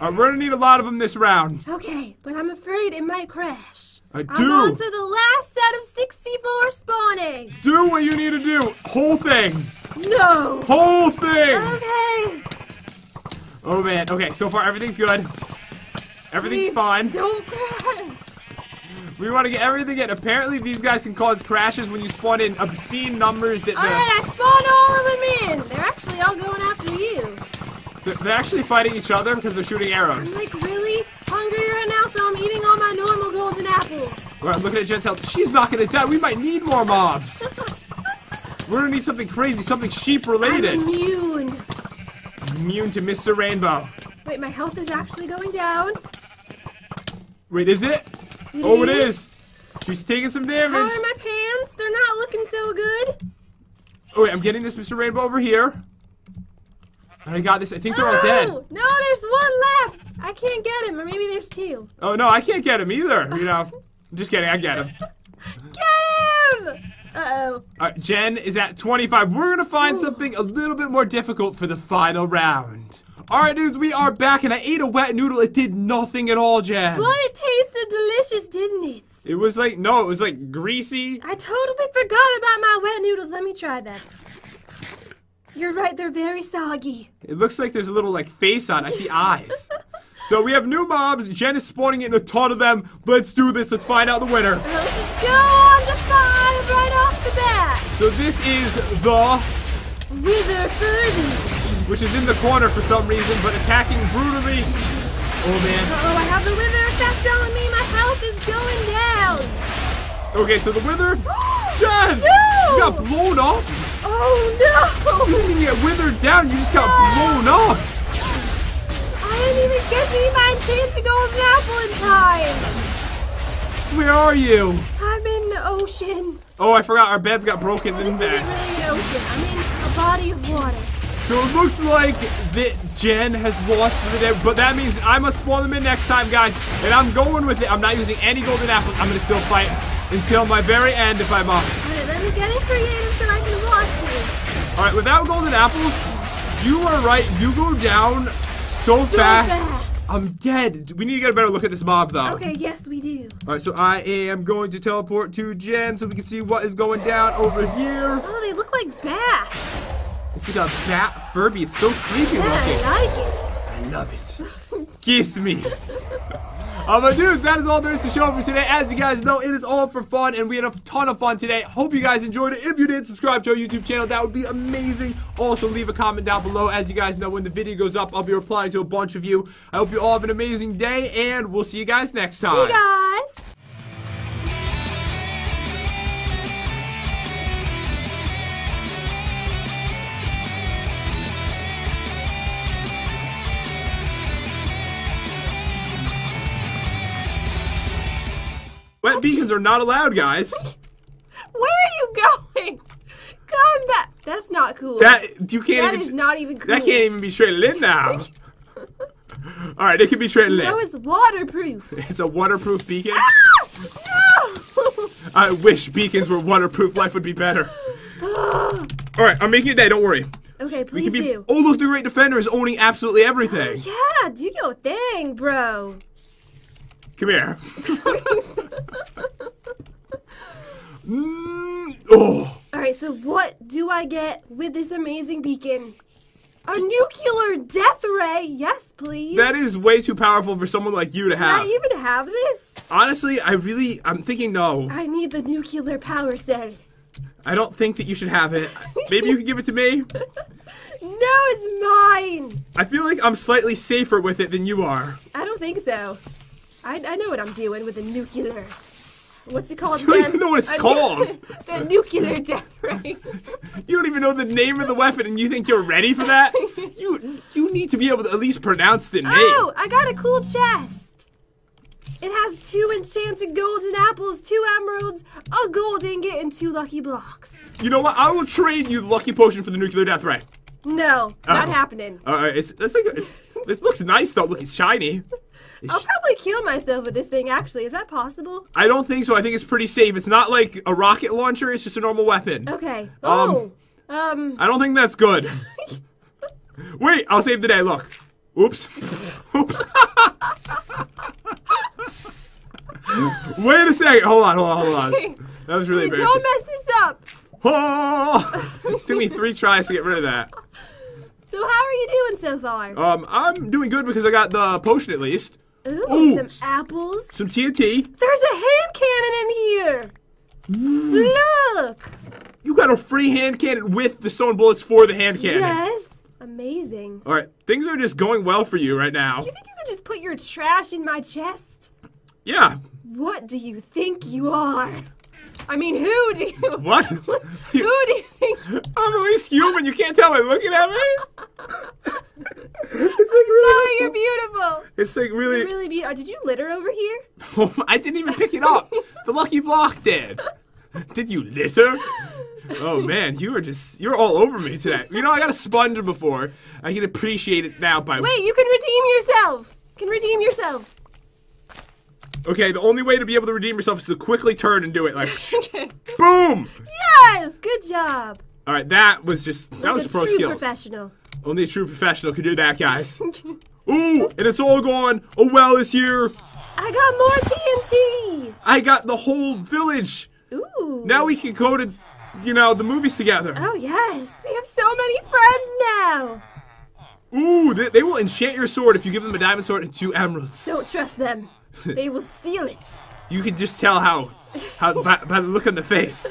Alright, we're gonna need a lot of them this round. Okay, but I'm afraid it might crash. I do. I'm on to the last set of 64 spawn eggs. Do what you need to do. Whole thing. No. Whole thing. Okay. Oh man. Okay, so far everything's good. Everything's Please fine. Don't crash. We want to get everything in. Apparently, these guys can cause crashes when you spawn in obscene numbers that oh, Alright, I spawned all of them in. They're actually all going after you. they're, actually fighting each other because they're shooting arrows. I'm like really hungry right now, so I'm eating all my normal golden apples. Alright, I'm looking at Jen's health. She's not gonna die. We might need more mobs. We're gonna need something crazy, something sheep related. I'm immune. Immune to Mr. Rainbow. Wait, my health is actually going down. Wait, is it? Oh, it is. She's taking some damage. How are my pants? They're not looking so good. Oh wait, I'm getting this Mr. Rainbow over here. I got this. I think they're all dead. Oh, No, there's one left. I can't get him, or maybe there's two. Oh no, I can't get him either. You know, I'm just kidding. I get him. Get him! Uh-oh. All right, Jen is at 25. We're gonna find something a little bit more difficult for the final round. All right, dudes, we are back, and I ate a wet noodle. It did nothing at all, Jen. But it tasted delicious, didn't it? It was like no, it was like greasy. I totally forgot about my wet noodles. Let me try that. You're right, they're very soggy. It looks like there's a little like face on. I see eyes. So we have new mobs. Jen is spawning in a ton of them. Let's do this. Let's find out the winner. Let's just go on to five right off the bat. So this is the, Wither Furby. Which is in the corner for some reason, but attacking brutally. Oh man. Oh, I have the wither effect on me. My health is going down. Okay, so the wither. Jen, No! you got blown up. Oh no! You didn't even get withered down. You just got blown up. I didn't even get to eat my enchanted golden apple in time. Where are you? I'm in the ocean. Oh, I forgot our beds got broken This in isn't there. really an ocean. I'm in a body of water. So it looks like that Jen has lost for the day, but that means I must spawn them in next time, guys. And I'm going with it. I'm not using any golden apples. I'm gonna still fight until my very end if I must. Alright, let me get it creative so I can watch this. All right, without golden apples, you are right. You go down so, fast. fast. I'm dead. We need to get a better look at this mob, though. Okay, yes, we do. All right, so I am going to teleport to Jen so we can see what is going down over here. Oh, they look like bats. It's like a bat Furby. It's so creepy Yeah, looking. I like it. I love it. Kiss me. Uh, all my dudes, that is all there is to show for today. As you guys know, it is all for fun, and we had a ton of fun today. Hope you guys enjoyed it. If you did, subscribe to our YouTube channel. That would be amazing. Also, leave a comment down below. As you guys know, when the video goes up, I'll be replying to a bunch of you. I hope you all have an amazing day, and we'll see you guys next time. Hey, guys. Wet beacons are not allowed, guys. Where are you going? Come back. That's not cool. That you can't That even. is not even cool. that can't even be traded in now. All right, it can be traded No, in. it's waterproof. It's a waterproof beacon. Ah, no! I wish beacons were waterproof. Life would be better. All right, I'm making a day. Don't worry. okay, We please can be. do. Oh, look, the Great Defender is owning absolutely everything. Yeah, do your thing, bro. Come here. Mm, oh, All right, so what do I get with this amazing beacon? A nuclear death ray? Yes, please. That is way too powerful for someone like you to Should I even have this? Honestly, I really, I'm thinking no. I need the nuclear power set. I don't think that you should have it. Maybe you could give it to me. No, it's mine. I feel like I'm slightly safer with it than you are. I don't think so. I, I know what I'm doing with the nuclear. What's it called? You don't even know what it's A called. the nuclear death ray. You don't even know the name of the weapon, and you think you're ready for that? You you need to be able to at least pronounce the name. Oh, I got a cool chest. It has two enchanted golden apples, two emeralds, a gold ingot, and two lucky blocks. You know what? I will trade you the lucky potion for the nuclear death ray. No, not Oh. happening. All right, it's, it's like it's, it looks nice though. Look, it's shiny. I'll probably kill myself with this thing, actually. Is that possible? I don't think so. I think it's pretty safe. It's not like a rocket launcher. It's just a normal weapon. Okay. Um, Oh. Um. I don't think that's good. Wait, I'll save the day. Look. Oops. Oops. Wait a second. Hold on, hold on, hold on. That was really embarrassing. don't mess this up. Oh! Took me three tries to get rid of that. So how are you doing so far? Um, I'm doing good because I got the potion at least. Ooh, ooh. some apples. Some TNT. There's a hand cannon in here. Mm. Look. You got a free hand cannon with the stone bullets for the hand cannon. Yes. Amazing. All right, things are just going well for you right now. Do you think you could just put your trash in my chest? Yeah. What do you think you are? I mean, who do you? What? Who do you think? I'm at least human. You can't tell by looking at me. it's like really. you're beautiful. It's like really. You're really beautiful. Did you litter over here? I didn't even pick it up. The lucky block did. Did you litter? Oh man, you are just you're all over me today. You know I got a sponge before. I can appreciate it now by Wait, you can redeem yourself. You can redeem yourself. Okay, the only way to be able to redeem yourself is to quickly turn and do it like boom. Yes, good job. All right, that was just that Like was a pro true skills. professional. Only a true professional could do that, guys. Ooh, and it's all gone. Oh, well is here. I got more TNT. I got the whole village. Ooh. Now we can go to, you know, the movies together. Oh yes, we have so many friends now. Ooh, they, they will enchant your sword if you give them a diamond sword and two emeralds. Don't trust them. They will steal it. You can just tell how, how by, by the look on the face.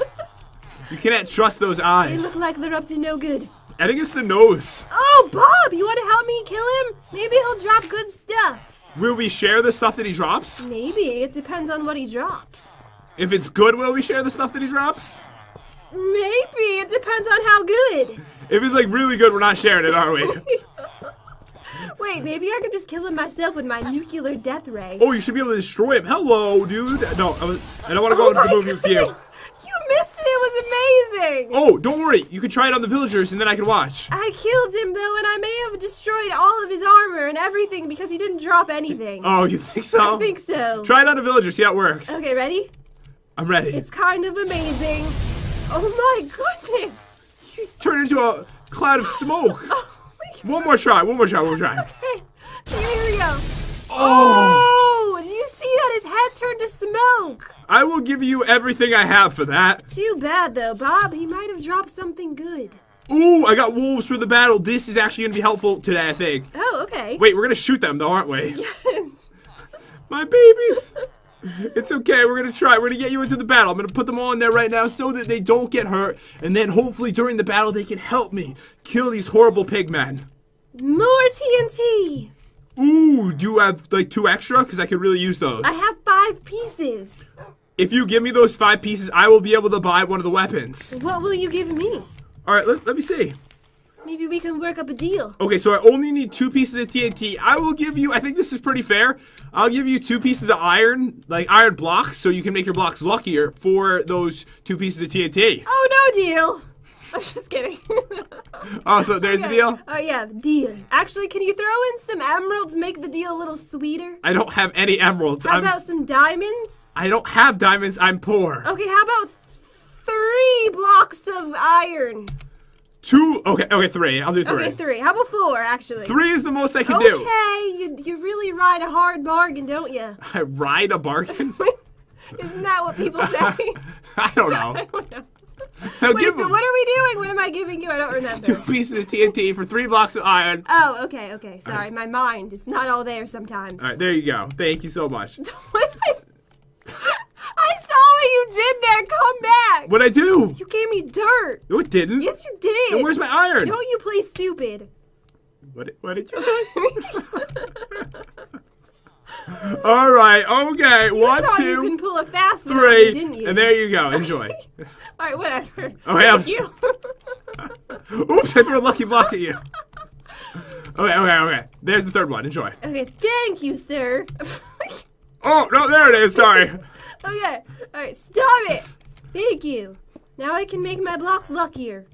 You cannot trust those eyes. They look like they're up to no good. I think it's the nose. Oh, Bob, you want to help me kill him? Maybe he'll drop good stuff. Will we share the stuff that he drops? Maybe. It depends on what he drops. If it's good, will we share the stuff that he drops? Maybe. It depends on how good. If it's like really good, we're not sharing it, are we? Wait, maybe I could just kill him myself with my nuclear death ray. Oh, you should be able to destroy him. Hello, dude. No, I, was, I don't want to go Oh into the movie with you. You missed it. It was amazing. Oh, don't worry. You can try it on the villagers, and then I can watch. I killed him though, and I may have destroyed all of his armor and everything because he didn't drop anything. Oh, you think so? I think so. Try it on a villager. See how it works. Okay, ready? I'm ready. It's kind of amazing. Oh my goodness. You turn into a cloud of smoke. Oh. One more try. One more try. One more try. Okay, here we go. Oh! Oh, do you see that his head turned to smoke? I will give you everything I have for that. Too bad though, Bob. He might have dropped something good. Ooh, I got wolves for the battle. This is actually going to be helpful today, I think. Oh, okay. Wait, we're going to shoot them, though, aren't we? Yes. My babies. It's okay. We're going to try. We're to get you into the battle. I'm to put them all in there right now so that they don't get hurt. And then hopefully during the battle, they can help me kill these horrible pigmen. More TNT. Ooh, do you have like two extra? Because I could really use those. I have five pieces. If you give me those five pieces, I will be able to buy one of the weapons. What will you give me? All right, let, let me see. Maybe we can work up a deal. Okay, so I only need two pieces of TNT. I will give you, I think this is pretty fair. I'll give you two pieces of iron, like iron blocks, so you can make your blocks luckier for those two pieces of TNT. Oh, no deal. I'm just kidding. Oh, so there's the deal? Oh, yeah, deal. Actually, can you throw in some emeralds, make the deal a little sweeter? I don't have any emeralds. How I'm, about some diamonds? I don't have diamonds. I'm poor. Okay, how about three blocks of iron? Two, okay, okay, three. I'll do three. Okay, three. How about four, actually? Three is the most I can Okay, do. Okay, you, you really ride a hard bargain, don't you? I ride a bargain? Isn't that what people say? I don't know. I don't know. Now Wait, give so what are we doing? What am I giving you? I don't remember. two pieces of TNT for three blocks of iron. Oh, okay, okay. Sorry, my mind. It's not all there sometimes. All right, there you go. Thank you so much. I, saw what you did there. Come back. What I do? You gave me dirt. No, it didn't. Yes, you did. And where's my iron? Don't you play stupid? What, what did you say? All right, okay. You One, thought you can pull a fast one, three, me, didn't you? and there you go. Enjoy. All right, whatever. Oh, yeah. Thank you. Oops, I threw a lucky block at you. Okay, okay, okay. There's the third one. Enjoy. okay, thank you, sir. Oh, no, there it is. Sorry. Okay, all right, stop it. Thank you. Now I can make my blocks luckier.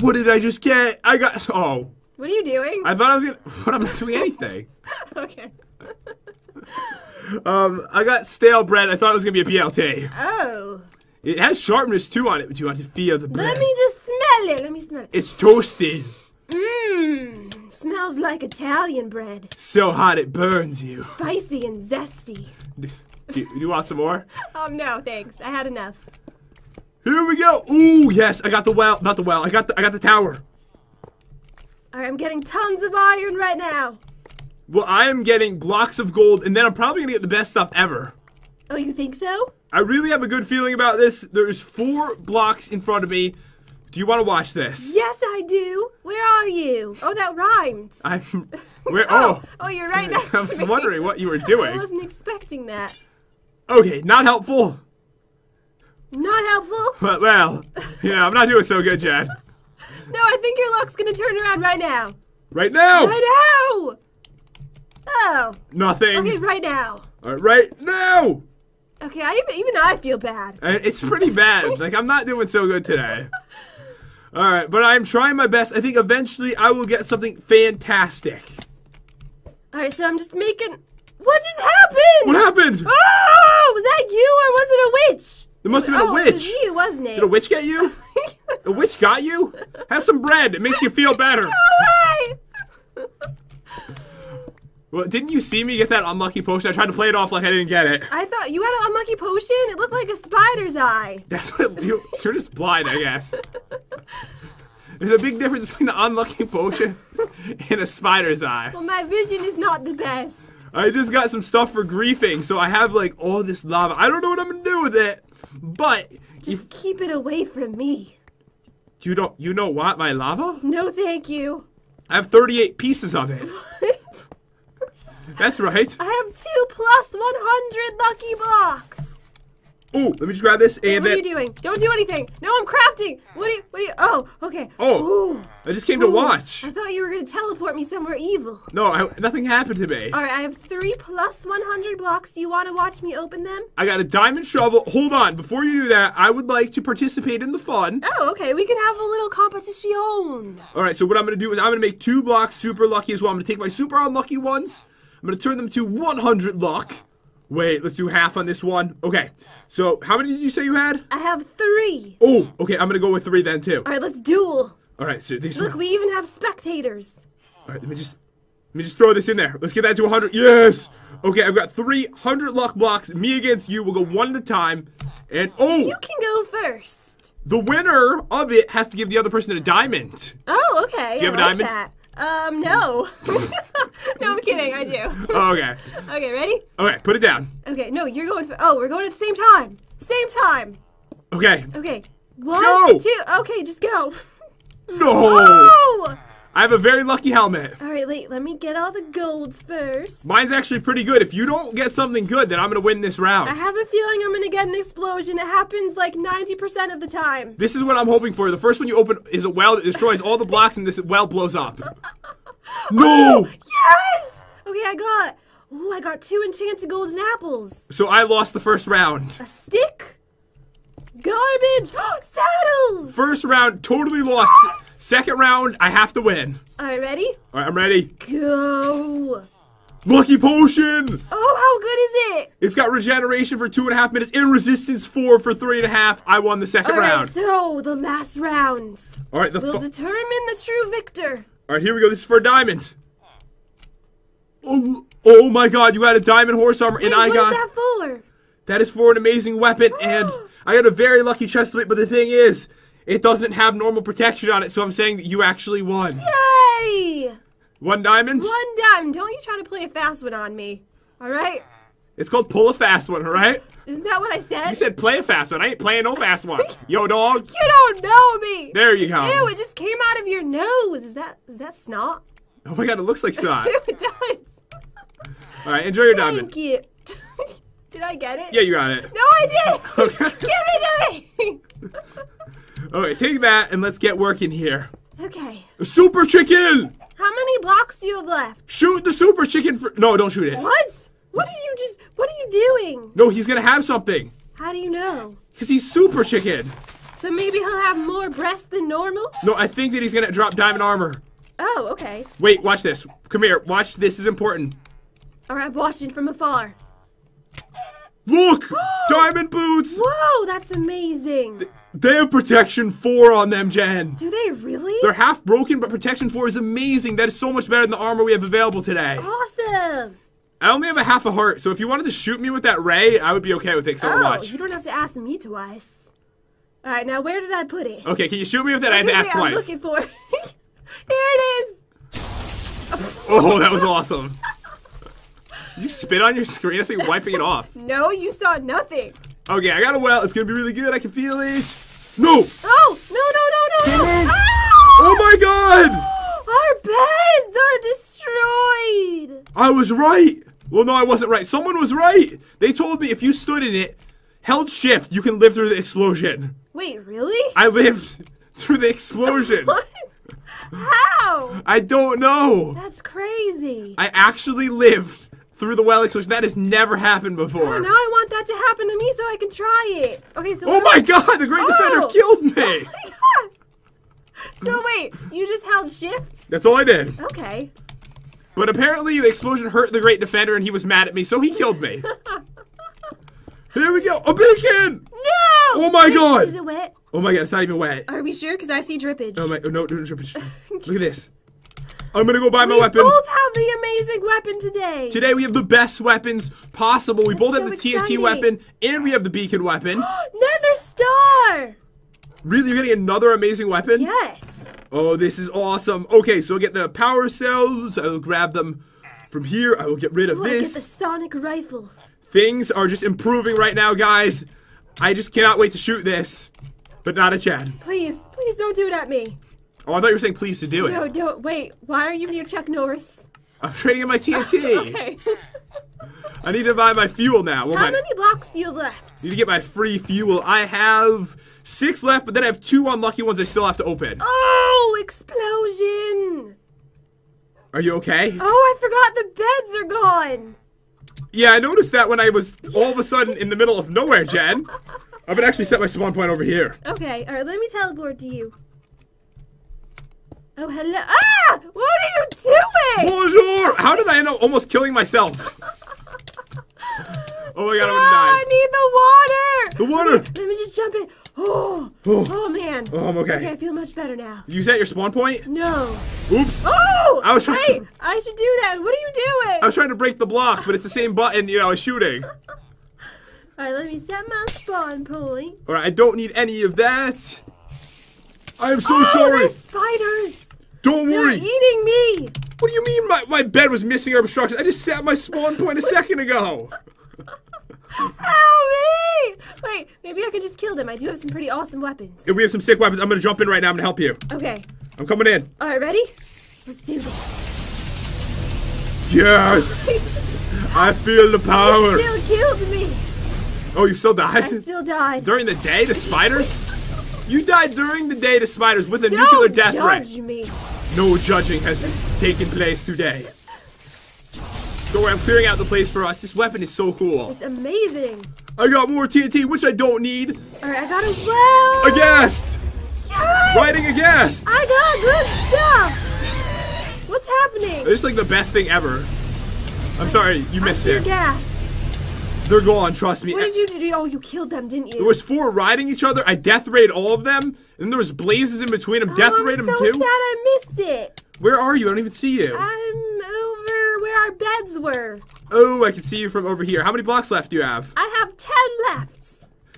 What did I just get? I got. Oh, What are you doing? I thought I was gonna. But I'm not doing anything. okay. Um, I got stale bread. I thought it was gonna be a BLT. Oh, It has sharpness too on it, but you want to feel the bread. let me just smell it. Let me smell it. It's toasty. Mmm, smells like Italian bread. So hot it burns you. Spicy and zesty. Do, you want some more? Oh no, thanks. I had enough. Here we go. Ooh, yes, I got the well. Not the well. I got the. I got the tower. All right, I'm getting tons of iron right now. Well, I am getting blocks of gold, and then I'm probably gonna get the best stuff ever. Oh, you think so? I really have a good feeling about this. There's four blocks in front of me. Do you want to watch this? Yes, I do. Where are you? Oh, that rhymes. I'm. Where? Oh, Oh. oh, you're right next I was wondering what you were doing. I wasn't expecting that. Okay, not helpful. Not helpful. But well, you know, I'm not doing so good, Chad. No, I think your luck's gonna turn around right now. Right now, Right now. Oh. nothing. Okay, right now. All right, right now. Okay, I, even even I feel bad. Uh, It's pretty bad. Like I'm not doing so good today. All right, but I'm trying my best. I think eventually I will get something fantastic. All right, so I'm just making. What just happened? What happened? Oh, was that you or was it a witch? There must have been a oh, it was witch. you, wasn't it? Did a witch get you? A witch got you? Have some bread. It makes you feel better. Away! Well, didn't you see me get that unlucky potion? I tried to play it off like I didn't get it. I thought you had an unlucky potion. It looked like a spider's eye. That's what you, you're just blind, I guess. There's a big difference between an unlucky potion and a spider's eye. Well, my vision is not the best. I just got some stuff for griefing, so I have like all this lava. I don't know what I'm gonna do with it, but Just keep it away from me. you don't you know what my lava? No, thank you. I have 38 pieces of it. That's right. I have two plus 100 lucky blocks. Oh, let me just grab this and what are you doing? Don't do anything. No, I'm crafting. What are you? What are you? Oh, okay. Oh, Ooh. I just came to Ooh. watch. I thought you were gonna teleport me somewhere evil. No, I, nothing happened to me. All right, I have three plus 100 blocks. Do you want to watch me open them? I got a diamond shovel. Hold on, before you do that, I would like to participate in the fun. Oh, okay. We can have a little competition. All right, so what I'm gonna do is I'm gonna make two blocks super lucky as well. I'm gonna take my super unlucky ones. I'm gonna turn them to 100 luck. Wait, let's do half on this one. Okay, so how many did you say you had? I have three. Oh, okay, I'm gonna go with three then too. All right, let's duel. All right, so these. Look, we even have spectators. All right, let me just let me just throw this in there. Let's get that to 100. Yes. Okay, I've got 300 luck blocks. Me against you. We'll go one at a time. And oh, You can go first. the winner of it has to give the other person a diamond. Oh, okay. you have I a like diamond? That. Um, no. no, I'm kidding. I do. Oh, okay. Okay, ready? Okay, put it down. Okay, no, you're going for. Oh, we're going at the same time. Same time. Okay. Okay. One, Go! two. Okay, just go. No. Oh! I have a very lucky helmet. All right, wait. Let me get all the golds first. Mine's actually pretty good. If you don't get something good, then I'm gonna win this round. I have a feeling I'm gonna get an explosion. It happens like 90% of the time. This is what I'm hoping for. The first one you open is a well that destroys all the blocks, and this well blows up. No. Oh, yes! Okay, I got. Ooh, I got two enchanted golden apples. So I lost the first round. A stick. Garbage. Saddles. First round, totally lost. Second round, I have to win. All right, ready? All right, I'm ready. Go. Lucky potion. Oh, how good is it? It's got regeneration for two and a half minutes and resistance four for three and a half. I won the second All right, round. so the last round All right, the will determine the true victor. all right. Here we go. This is for a diamond. Oh, oh my God! You got a diamond horse armor, and I what got is that for? that is for an amazing weapon, and I got a very lucky chest plate, but the thing is, it doesn't have normal protection on it, so I'm saying that you actually won. Yay! One diamond? One diamond. Don't you try to play a fast one on me. All right? It's called pull a fast one, alright? Isn't that what I said? You said play a fast one. I ain't playing no fast one. Yo, dog. You don't know me. There you go. Ew! It just came out of your nose. Is that is that snot? Oh my god, it looks like snot. It does. Alright, enjoy your diamond. Thank you. did I get it? Yeah, you got it. No, I did. Okay. Give it to me. Alright, take that and let's get working here. okay. Super chicken! How many blocks do you have left? Shoot the super chicken for. No, don't shoot it. What? What did you just? What are you doing? No, he's gonna have something. How do you know? Because he's super chicken. So maybe he'll have more breasts than normal? No, I think that he's gonna drop diamond armor. Oh, okay. Wait, watch this. Come here. Watch. This is important. All right, I'm watching from afar. Look! diamond boots! Whoa, that's amazing. They have protection 4 on them, Jen. Do they really? They're half broken, but protection 4 is amazing. That is so much better than the armor we have available today. awesome. I only have a half a heart, so if you wanted to shoot me with that ray, I would be okay with it, because Oh, watch. you don't have to ask me twice. All right, now where did I put it? Okay, can you shoot me with that? I have to ask I'm twice. looking for it. Here it is. Oh, that was awesome. You spit on your screen? I say wiping it off. No, you saw nothing. Okay, I got a well. It's gonna be really good. I can feel it. No! Oh, no, no, no, no, no. Ah! Oh my god! Our beds are destroyed. I was right. Well, no, I wasn't right. Someone was right. They told me if you stood in it, held shift, you can live through the explosion. Wait, really? I lived through the explosion. What? How? I don't know. That's crazy. I actually lived through the well explosion. That has never happened before. Oh, now I want that to happen to me so I can try it. Okay, so. Oh my god, the Great Defender Oh. killed me! Oh my god. So wait, you just held shift? That's all I did. Okay. But apparently the explosion hurt the Great Defender and he was mad at me, so he killed me. Here we go, a beacon! No! Oh my Wait, God. Is it wet? Oh my god, it's not even wet. Are we sure? Because I see drippage. Oh my, oh no, don't trip. Look at this. I'm gonna go buy my we weapon. both have the amazing weapon today. Today we have the best weapons possible. We both have so the TNT weapon and we have the beacon weapon. Nether star. Really, you're getting another amazing weapon? Yes. Oh, this is awesome. Okay, so I'll get the power cells. I will grab them from here. I will get rid of Ooh, I get the this. sonic rifle. Things are just improving right now, guys. I just cannot wait to shoot this. But not at Chad. Please, please don't do it at me. Oh, I thought you were saying please to do it. No, don't. Wait, why are you near Chuck Norris? I'm trading in my TNT. Okay. I need to buy my fuel now. Well, How my, many blocks do you have left? need to get my free fuel. I have six left, but then I have two unlucky ones I still have to open. Oh, explosion! Are you okay? Oh, I forgot the beds are gone. Yeah, I noticed that when I was all of a sudden in the middle of nowhere, Jen. I'm gonna actually set my spawn point over here. Okay, all right, let me teleport to you. Oh, hello. Ah! What are you doing? Bonjour! How did I end up almost killing myself? Oh my god, I'm Ah, I gonna die. need the water. The water! Let me just jump in. Oh, Oh. oh man. Oh, I'm okay. Okay, I feel much better now. You set your spawn point? No. Oops. Oh! I was trying- Wait, I should do that. What are you doing? I was trying to break the block, but it's the same button, you know, as shooting. All right, let me set my spawn point. Alright, I don't need any of that. I am so oh, sorry. there's spiders. Don't They're eating me. What do you mean my, my bed was missing obstruction? I just set my spawn point a second ago. Help me! Wait, maybe I could just kill them. I do have some pretty awesome weapons. If we have some sick weapons, I'm gonna jump in right now. I'm gonna help you. Okay. I'm coming in. All right, ready? Let's do this. Yes! I feel the power. You Still killed me. Oh, you still died? I still died. During the day to spiders? You died during the day to spiders with a Don't nuclear death judge me. No judging has taken place today. Don't worry, I'm clearing out the place for us. This weapon is so cool. It's amazing. I got more TNT, which I don't need. All right, I got a well. A ghast! Yes! Riding a ghast! I got good stuff. What's happening? This is like the best thing ever. I'm sorry, you missed Your it. gas. They're gone, trust me. What did you do? Oh, you killed them, didn't you? There was four riding each other. I death raid all of them. And there was blazes in between them. Death oh, I'm raid them so too. sad I missed it. Where are you? I don't even see you. I'm over where our beds were. Oh, I can see you from over here. How many blocks left do you have? I have ten left.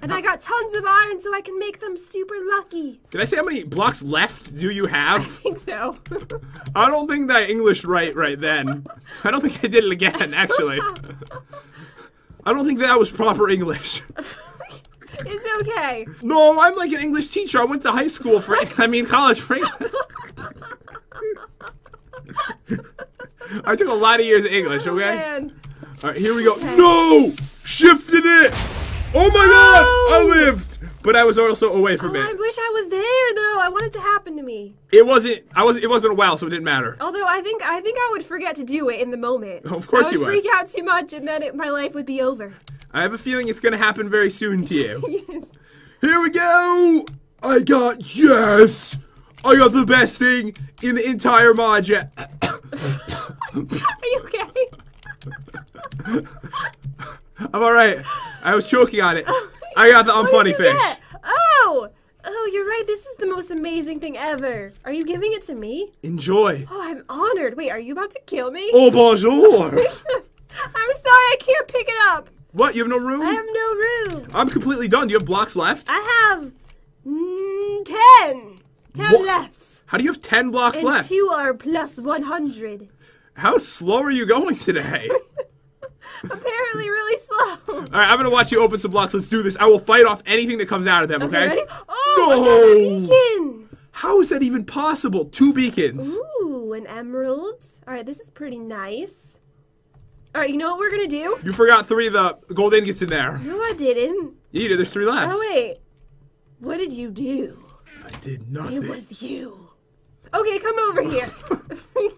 And I got tons of iron so I can make them super lucky. Did I say how many blocks left do you have? I think so. I don't think that English right right then. I don't think I did it again, actually. I don't think that was proper English. it's okay. No, I'm like an English teacher. I went to high school for, I mean, college for English. I took a lot of years of English, Oh, okay? man. All right, here we go. No! Shifted it! Oh my god! I lived! But I was also away from Oh, I wish I was there though. I want it to happen to me. It wasn't, I was, it wasn't a while, so it didn't matter. Although I think I think I would forget to do it in the moment. Of course I you would would. freak out too much, and then it, my life would be over. I have a feeling it's gonna happen very soon to you. Here we go! I got, yes! I got the best thing in the entire mod yet. Are you okay? I'm alright. I was choking on it. I got the unfunny fish. get? Oh, oh, you're right. This is the most amazing thing ever. Are you giving it to me? Enjoy. Oh, I'm honored. Wait, are you about to kill me? Oh, bonjour! I'm sorry, I can't pick it up. What, you have no room? I have no room. I'm completely done. Do you have blocks left? I have mm, ten. Ten What? left. How do you have 10 blocks And left? two are plus 100. How slow are you going today? Apparently, really slow. Alright, I'm gonna watch you open some blocks. Let's do this. I will fight off anything that comes out of them, okay? Okay, ready? Oh, No. beacon. How is that even possible? Two beacons. Ooh, an emerald. All right, this is pretty nice. All right, you know what we're gonna do? You forgot three of the gold ingots in there. No, I didn't. Yeah, you did. There's three left. Oh wait, what did you do? I did nothing. It was you. Okay, come over here.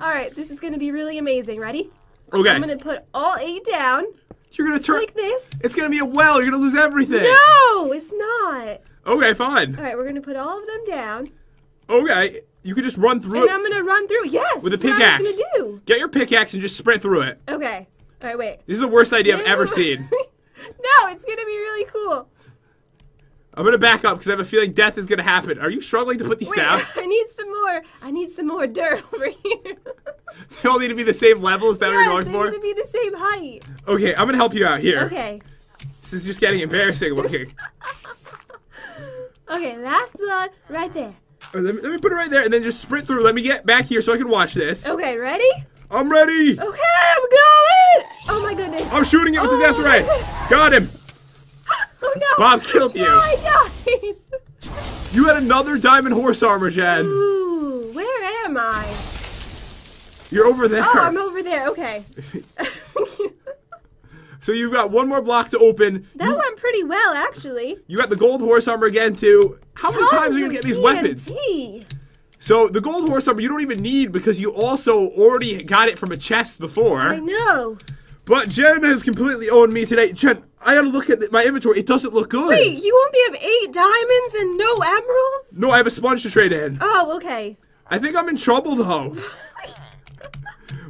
all right, this is gonna be really amazing. Ready? Okay. I'm gonna put all eight down You're gonna turn. like this. It's gonna be a well. You're gonna lose everything. No, it's not. Okay, fine. All right, we're gonna put all of them down, Okay, you can just run through and it I'm gonna run through. Yes, with a that's what I pickaxe. do. Get your pickaxe and just sprint through it. Okay. All right, wait. This is the worst idea I've ever seen. no, it's gonna be really cool. I'm gonna back up because I have a feeling death is gonna happen. Are you struggling to put these Wait, down? I need some more. I need some more dirt over here. They all need to be the same level. Is that what you're going for? they need to be the same height. Okay, I'm gonna help you out here. Okay. This is just getting embarrassing looking. Okay, last one right there. Let me, let me put it right there and then just sprint through. Let me get back here so I can watch this. Okay, ready? I'm ready. Okay, I'm going. Oh my goodness. I'm shooting it with the oh death Oh, ray. Got him. Oh no. Bob killed you. No, I died. You had another diamond horse armor, Jen. Ooh, where am I? You're over there. Oh, I'm over there. Okay. so you've got one more block to open. that you, went pretty well, actually. you got the gold horse armor again too. How many times are you gonna get these weapons? So the gold horse armor you don't even need because you also already got it from a chest before. I know. But Jen has completely owned me today. Jen, I gotta look at th- my inventory. It doesn't look good. Wait, you only have eight diamonds and no emeralds? No, I have a sponge to trade in. Oh, okay. I think I'm in trouble though.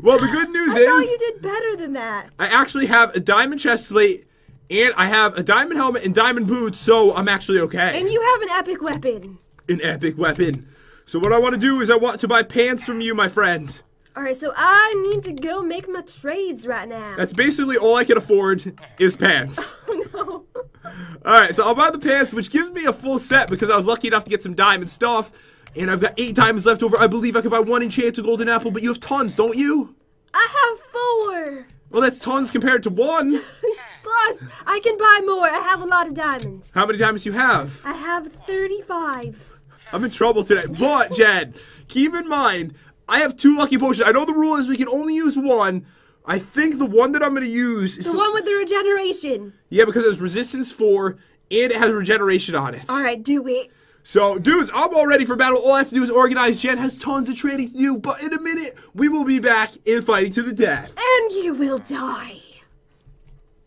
well, the good news I thought is you did better than that. I actually have a diamond chest plate and I have a diamond helmet and diamond boots, so I'm actually okay. And you have an epic weapon. An epic weapon. So what I want to do is I want to buy pants from you, my friend. All right, so I need to go make my trades right now. That's basically all I can afford is pants. Oh, no. All right, so I'll buy the pants, which gives me a full set because I was lucky enough to get some diamond stuff. And I've got eight diamonds left over. I believe I could buy one enchanted golden apple, but you have tons, don't you? I have four. Well, that's tons compared to one. Plus, I can buy more. I have a lot of diamonds. How many diamonds do you have? I have 35. I'm in trouble today. But, Jen, keep in mind, I have two lucky potions. I know the rule is we can only use one. I think the one that I'm going to use is The one with the regeneration. yeah because it has resistance four and it has regeneration on it. All right, do it. So, dudes, I'm all ready for battle. All I have to do is organize. Jen has tons of training to do, but in a minute we will be back in fighting to the death. And you will die.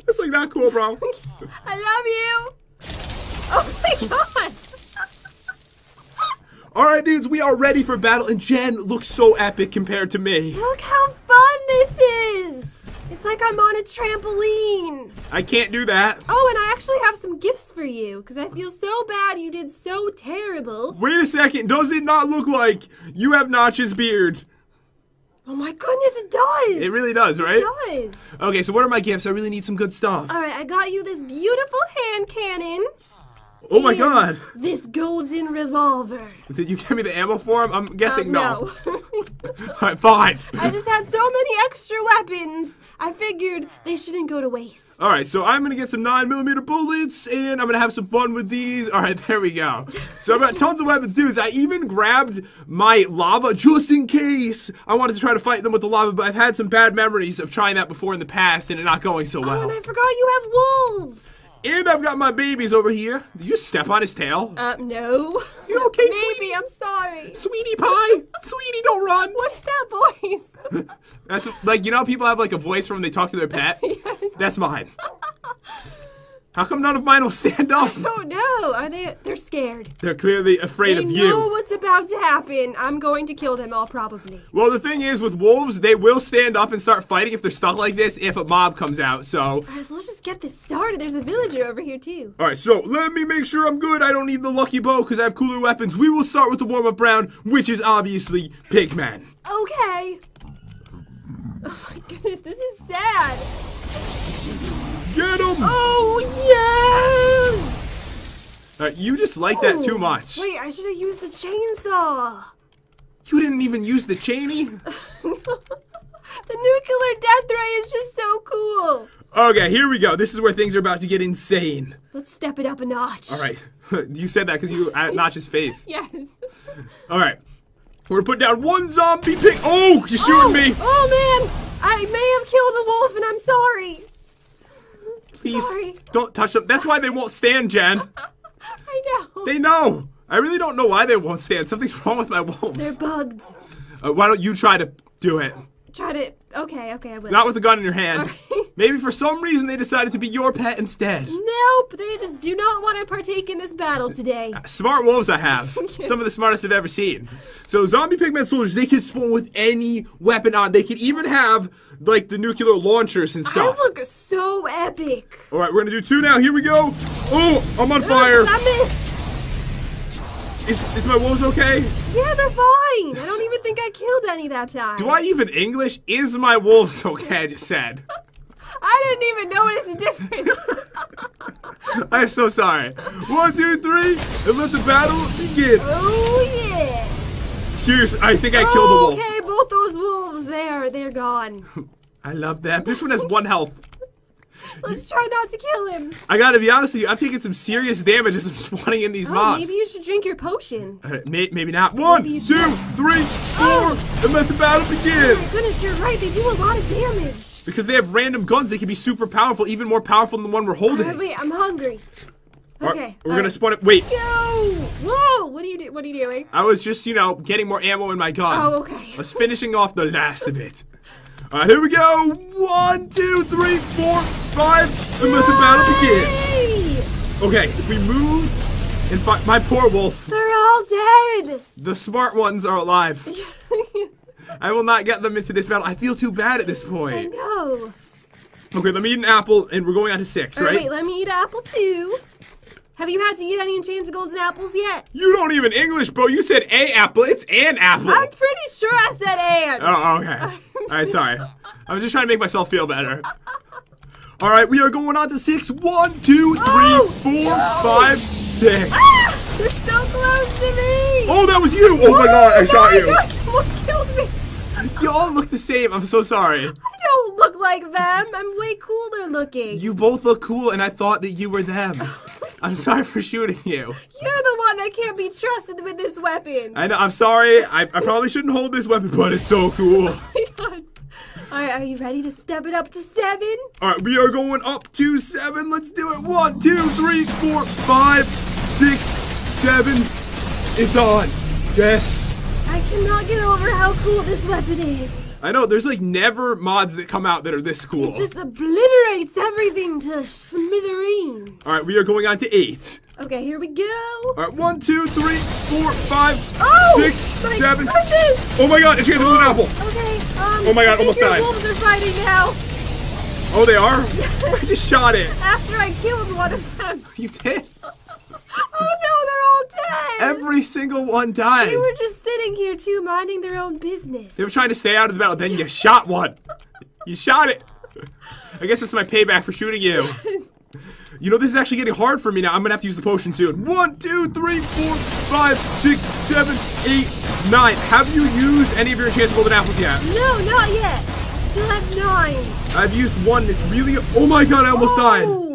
That's like not cool, bro. I love you. Oh my god. all right, dudes, we are ready for battle, and Jen looks so epic compared to me. Look how fun this is. It's like I'm on a trampoline. I can't do that. Oh, and I actually have some gifts for you because I feel so bad you did so terrible. Wait a second. Does it not look like you have Notch's beard? Oh my goodness, it does. It really does, right? It does. Okay, so what are my gifts? I really need some good stuff. All right, I got you this beautiful hand cannon. Oh my god. This golden revolver. Did you give me the ammo for him? I'm guessing Uh, no. Alright, fine. I just had so many extra weapons. I figured they shouldn't go to waste. Alright, so I'm gonna get some 9mm bullets and I'm gonna have some fun with these. Alright, there we go. So I've got tons of weapons, dudes. I even grabbed my lava just in case I wanted to try to fight them with the lava, but I've had some bad memories of trying that before in the past and it not going so well. Oh, and I forgot you have wolves. And I've got my babies over here. Did you step on his tail? Uh, no. You okay, sweetie? I'm sorry. Sweetie pie? Sweetie, don't run. What is that voice? That's like, you know how people have like a voice from when they talk to their pet? yes. That's mine. How come none of mine will stand up? Oh no, are they? They're scared. They're clearly afraid They of you. They know what's about to happen. I'm going to kill them all, probably. Well, the thing is, with wolves, they will stand up and start fighting if they're stuck like this if a mob comes out. So, All right, so let's just get this started. There's a villager over here too. all right, so let me make sure I'm good. I don't need the lucky bow because I have cooler weapons. We will start with the warm up round, which is obviously Pigman. Okay. Oh my goodness, this is yes! You just like that too much. Wait, I should have used the chainsaw. You didn't even use the chainy? the nuclear death ray is just so cool. Okay, here we go. This is where things are about to get insane. Let's step it up a notch. All right, you said that because you uh, at Notch's face. Yes. All right, we're gonna put down one zombie pig. Oh, you're shooting oh, me! Oh man, I may have killed a wolf, and I'm sorry. Please sorry. don't touch them. That's why they won't stand, Jen. I know. They know. I really don't know why they won't stand. Something's wrong with my They're bugged. Uh, why don't you try to do it? Try to. Okay, okay, I will. Not with a gun in your hand. Maybe for some reason they decided to be your pet instead. Nope, they just do not want to partake in this battle today. Uh, smart wolves I have. Some of the smartest I've ever seen. So zombie pigman soldiers, they can spawn with any weapon on. They can even have like the nuclear launchers and I stuff. look so epic. Alright, we're gonna do two now. Here we go. Oh, I'm on ah, fire. I missed. Is, is my wolves okay? Yeah, they're fine. I don't even think I killed any that time. Do I even English? Is my wolves okay? I just said. I didn't even notice the difference. I'm so sorry. One, two, three, and let the battle begin. oh yeah. Seriously, I think I killed the wolf. Okay, both those wolves there, they're gone. I love them. This one has one health. Let's try not to kill him. I gotta be honest with you, I'm taking some serious damage as I'm spawning in these Oh, mobs. maybe you should drink your potion. Uh, may- maybe not. One, Maybe two, three, four, and let the battle begin. Oh my goodness, you're right. They do a lot of damage. Because they have random guns, they can be super powerful, even more powerful than the one we're holding. Alright, wait, I'm hungry. All right, Okay. we're gonna right. spawn it. Wait, Go! Whoa! What are you do? What are you doing? I was just, you know, getting more ammo in my gun. Oh, okay. I was finishing off the last of it. All right, here we go. One, two, three, four, five, and let the battle begin. Okay, if we move and fight, my poor wolf. They're all dead. The smart ones are alive. I will not get them into this battle. I feel too bad at this I point. know. Okay, let me eat an apple, and we're going on to six, right, right? wait. Let me eat apple too. Have you had to eat any enchanted golden apples yet? You don't even English, bro. You said a apple. It's an apple. I'm pretty sure I said and. Oh, okay. All right, sorry. I was just trying to make myself feel better. All right, we are going on to six. One, two, three, Oh, four, no. five, six. Ah! They're so close to me. Oh, that was you! Oh my god, I shot you. God, you almost killed me. You all look the same. I'm so sorry. I don't look like them. I'm way cooler looking. You both look cool, and I thought that you were them. I'm sorry for shooting you. You're the one that can't be trusted with this weapon. I know. I'm sorry. I, I probably shouldn't hold this weapon, but it's so cool. All right, are you ready to step it up to seven? All right, we are going up to seven. Let's do it. One, two, three, four, five, six, seven. It's on. Yes. I cannot get over how cool this weapon is. I know. There's like never mods that come out that are this cool. It just obliterates everything to smithereens. All right, we are going on to eight. Okay, here we go. All right, one, two, three, four, five, Oh! six, my seven. goodness! Oh my god, it's an apple. Okay, um, Oh my God, I think almost died. wolves are fighting now. Oh, they are? I just shot it. After I killed one of them. You did? Oh no, they're all dead. Every single one died. They were just sitting here too, minding their own business. They were trying to stay out of the battle. Then you shot one. You shot it. I guess it's my payback for shooting you. You know, this is actually getting hard for me now. I'm gonna have to use the potion soon. One, two, three, four, five, six, seven, eight, nine. Have you used any of your enchanted golden apples yet? No, not yet. Still have nine. I've used one. It's really. Oh my god! I almost died. Oh,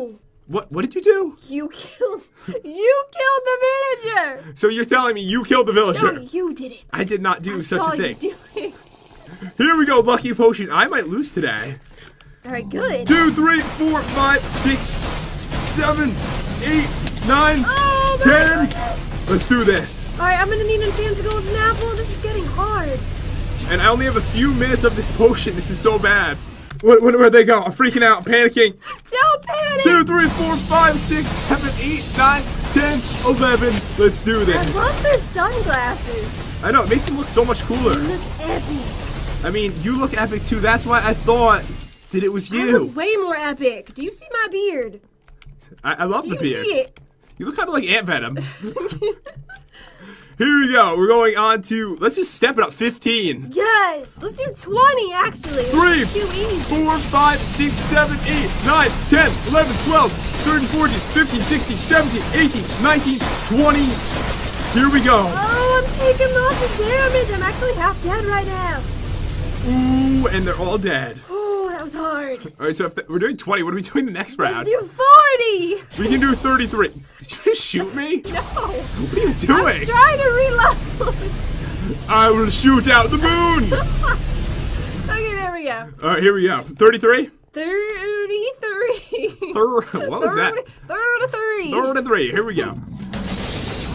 What? What did you do? You killed. You killed the villager. So you're telling me you killed the villager? No, you did it. I did not do I such a thing. Here we go, lucky potion. I might lose today. All right, good. Two, three, four, five, six, seven, eight, nine, Oh my Let's do this. All right, I'm gonna need an enchanted golden apple. This is getting hard. And I only have a few minutes of this potion. This is so bad. Where, where, where'd they go? I'm freaking out, panicking. Don't panic. Two, three, four, five, six, seven, eight, nine, ten, eleven. Let's do this. I love their sunglasses. I know, it makes them look so much cooler. Look epic. I mean, you look epic too. That's why I thought that it was you. I look way more epic. Do you see my beard? I, I love Do the you see it? You look kind of like Ant Venom. Here we go. We're going on to, let's just step it up 15. Yes. Let's do 20 actually. Three, Too easy. four, five, six, seven, eight, nine, 10, 11, 12, 13, 14, 15, 16, 17, 18, 19, 20. Here we go. Oh, I'm taking lots of damage. I'm actually half dead right now. Ooh, and they're all dead. Oh, That was hard. All right, so if we're doing 20, what are we doing the next Let's round? do 40. We can do 33. Did you just shoot me? No. What are you doing? I'm trying to reload. I will shoot out the moon. okay, there we go. All right, here we go. 33? 33. Thir- what was that? 33. 33. Here we go.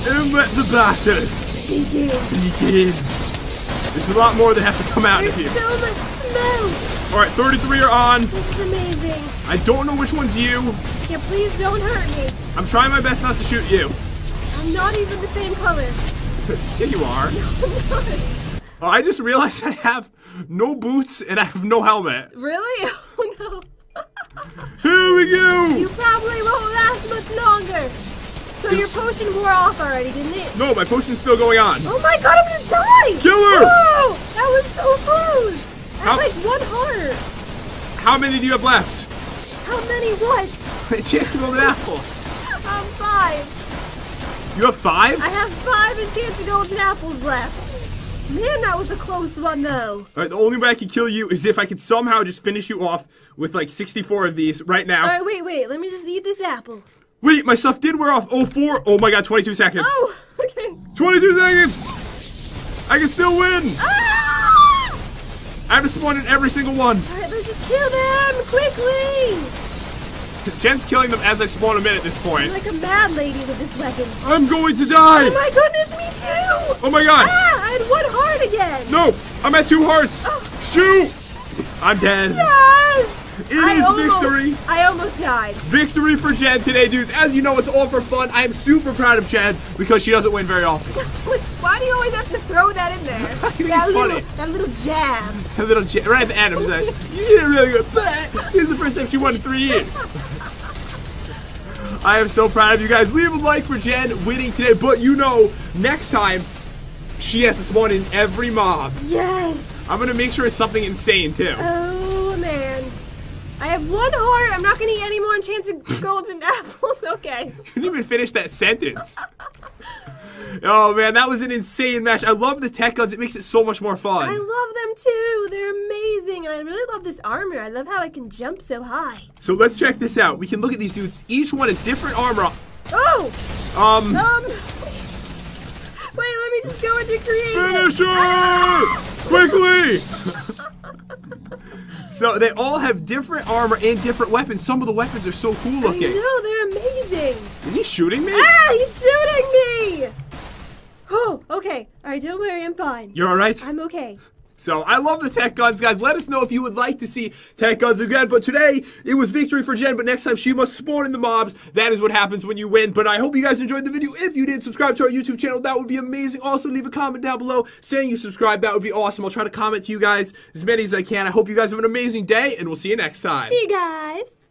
And let the battle Begin. begin. There's a lot more that has to come out of There's here. so much smoke. All right, 33 are on. This is amazing. I don't know which one's you. Yeah, please don't hurt me. I'm trying my best not to shoot you. I'm not even the same color. Yeah, you are. Oh, I just realized I have no boots and I have no helmet. really? Oh no. Here we go. You probably won't last much longer. So your potion wore off already, didn't it? No, my potion's still going on. Oh my god, I'm gonna die! Kill her! Whoa! That was so close! Have like one heart. How many do you have left? How many what? Enchanted golden apples. Um, five. You have five? I have five enchanted golden apples left. Man, that was a close one though. All right, the only way I could kill you is if I could somehow just finish you off with like 64 of these right now. Alright, wait, wait. Let me just eat this apple. Wait, my stuff did wear off. Oh, four. Oh my god, 22 seconds. Oh, okay. 22 seconds. I can still win. Ah! I have to spawn in every single one. Alright, let's just kill them quickly! Jen's killing them as I spawn them in at this I'm point. like a mad lady with this weapon. I'm going to die. Oh my goodness, me too! Oh my god. Ah, I had one heart again! No, I'm at two hearts. Oh. Shoot. I'm dead. Yes! It I is almost- victory. I almost died. Victory for Jen today, dudes. As you know, it's all for fun. I am super proud of Jen because she doesn't win very often. Why do you always have to throw that in there? that, little, funny. that little jab. A little Jen, right at the end, like, you did really good. But this is the first time she won in three years. I am so proud of you guys. Leave a like for Jen winning today, but you know, next time she has to spawn in every mob. Yes! I'm gonna make sure it's something insane too. Oh man. I have one heart. I'm not gonna eat any more enchanted golden apples. Okay. You didn't even finish that sentence. Oh man, that was an insane match. I love the tech guns. It makes it so much more fun. I love them too. They're amazing. And I really love this armor. I love how I can jump so high. So let's check this out. We can look at these dudes. Each one has different armor. Oh! Um, Um. Wait, let me just go into creative. finish her quickly. so they all have different armor and different weapons. Some of the weapons are so cool looking. I know, they're amazing. Is he shooting me? Ah, he's shooting me! Oh, okay. Alright, don't worry, I'm fine. You're all right. I'm okay. So I love the tech guns, guys. Let us know if you would like to see tech guns again. But today it was victory for Jen. But next time she must spawn in the mobs. That is what happens when you win. But I hope you guys enjoyed the video. If you did, subscribe to our YouTube channel. That would be amazing. Also, leave a comment down below saying you subscribed. That would be awesome. I'll try to comment to you guys as many as I can. I hope you guys have an amazing day, and we'll see you next time. See you guys.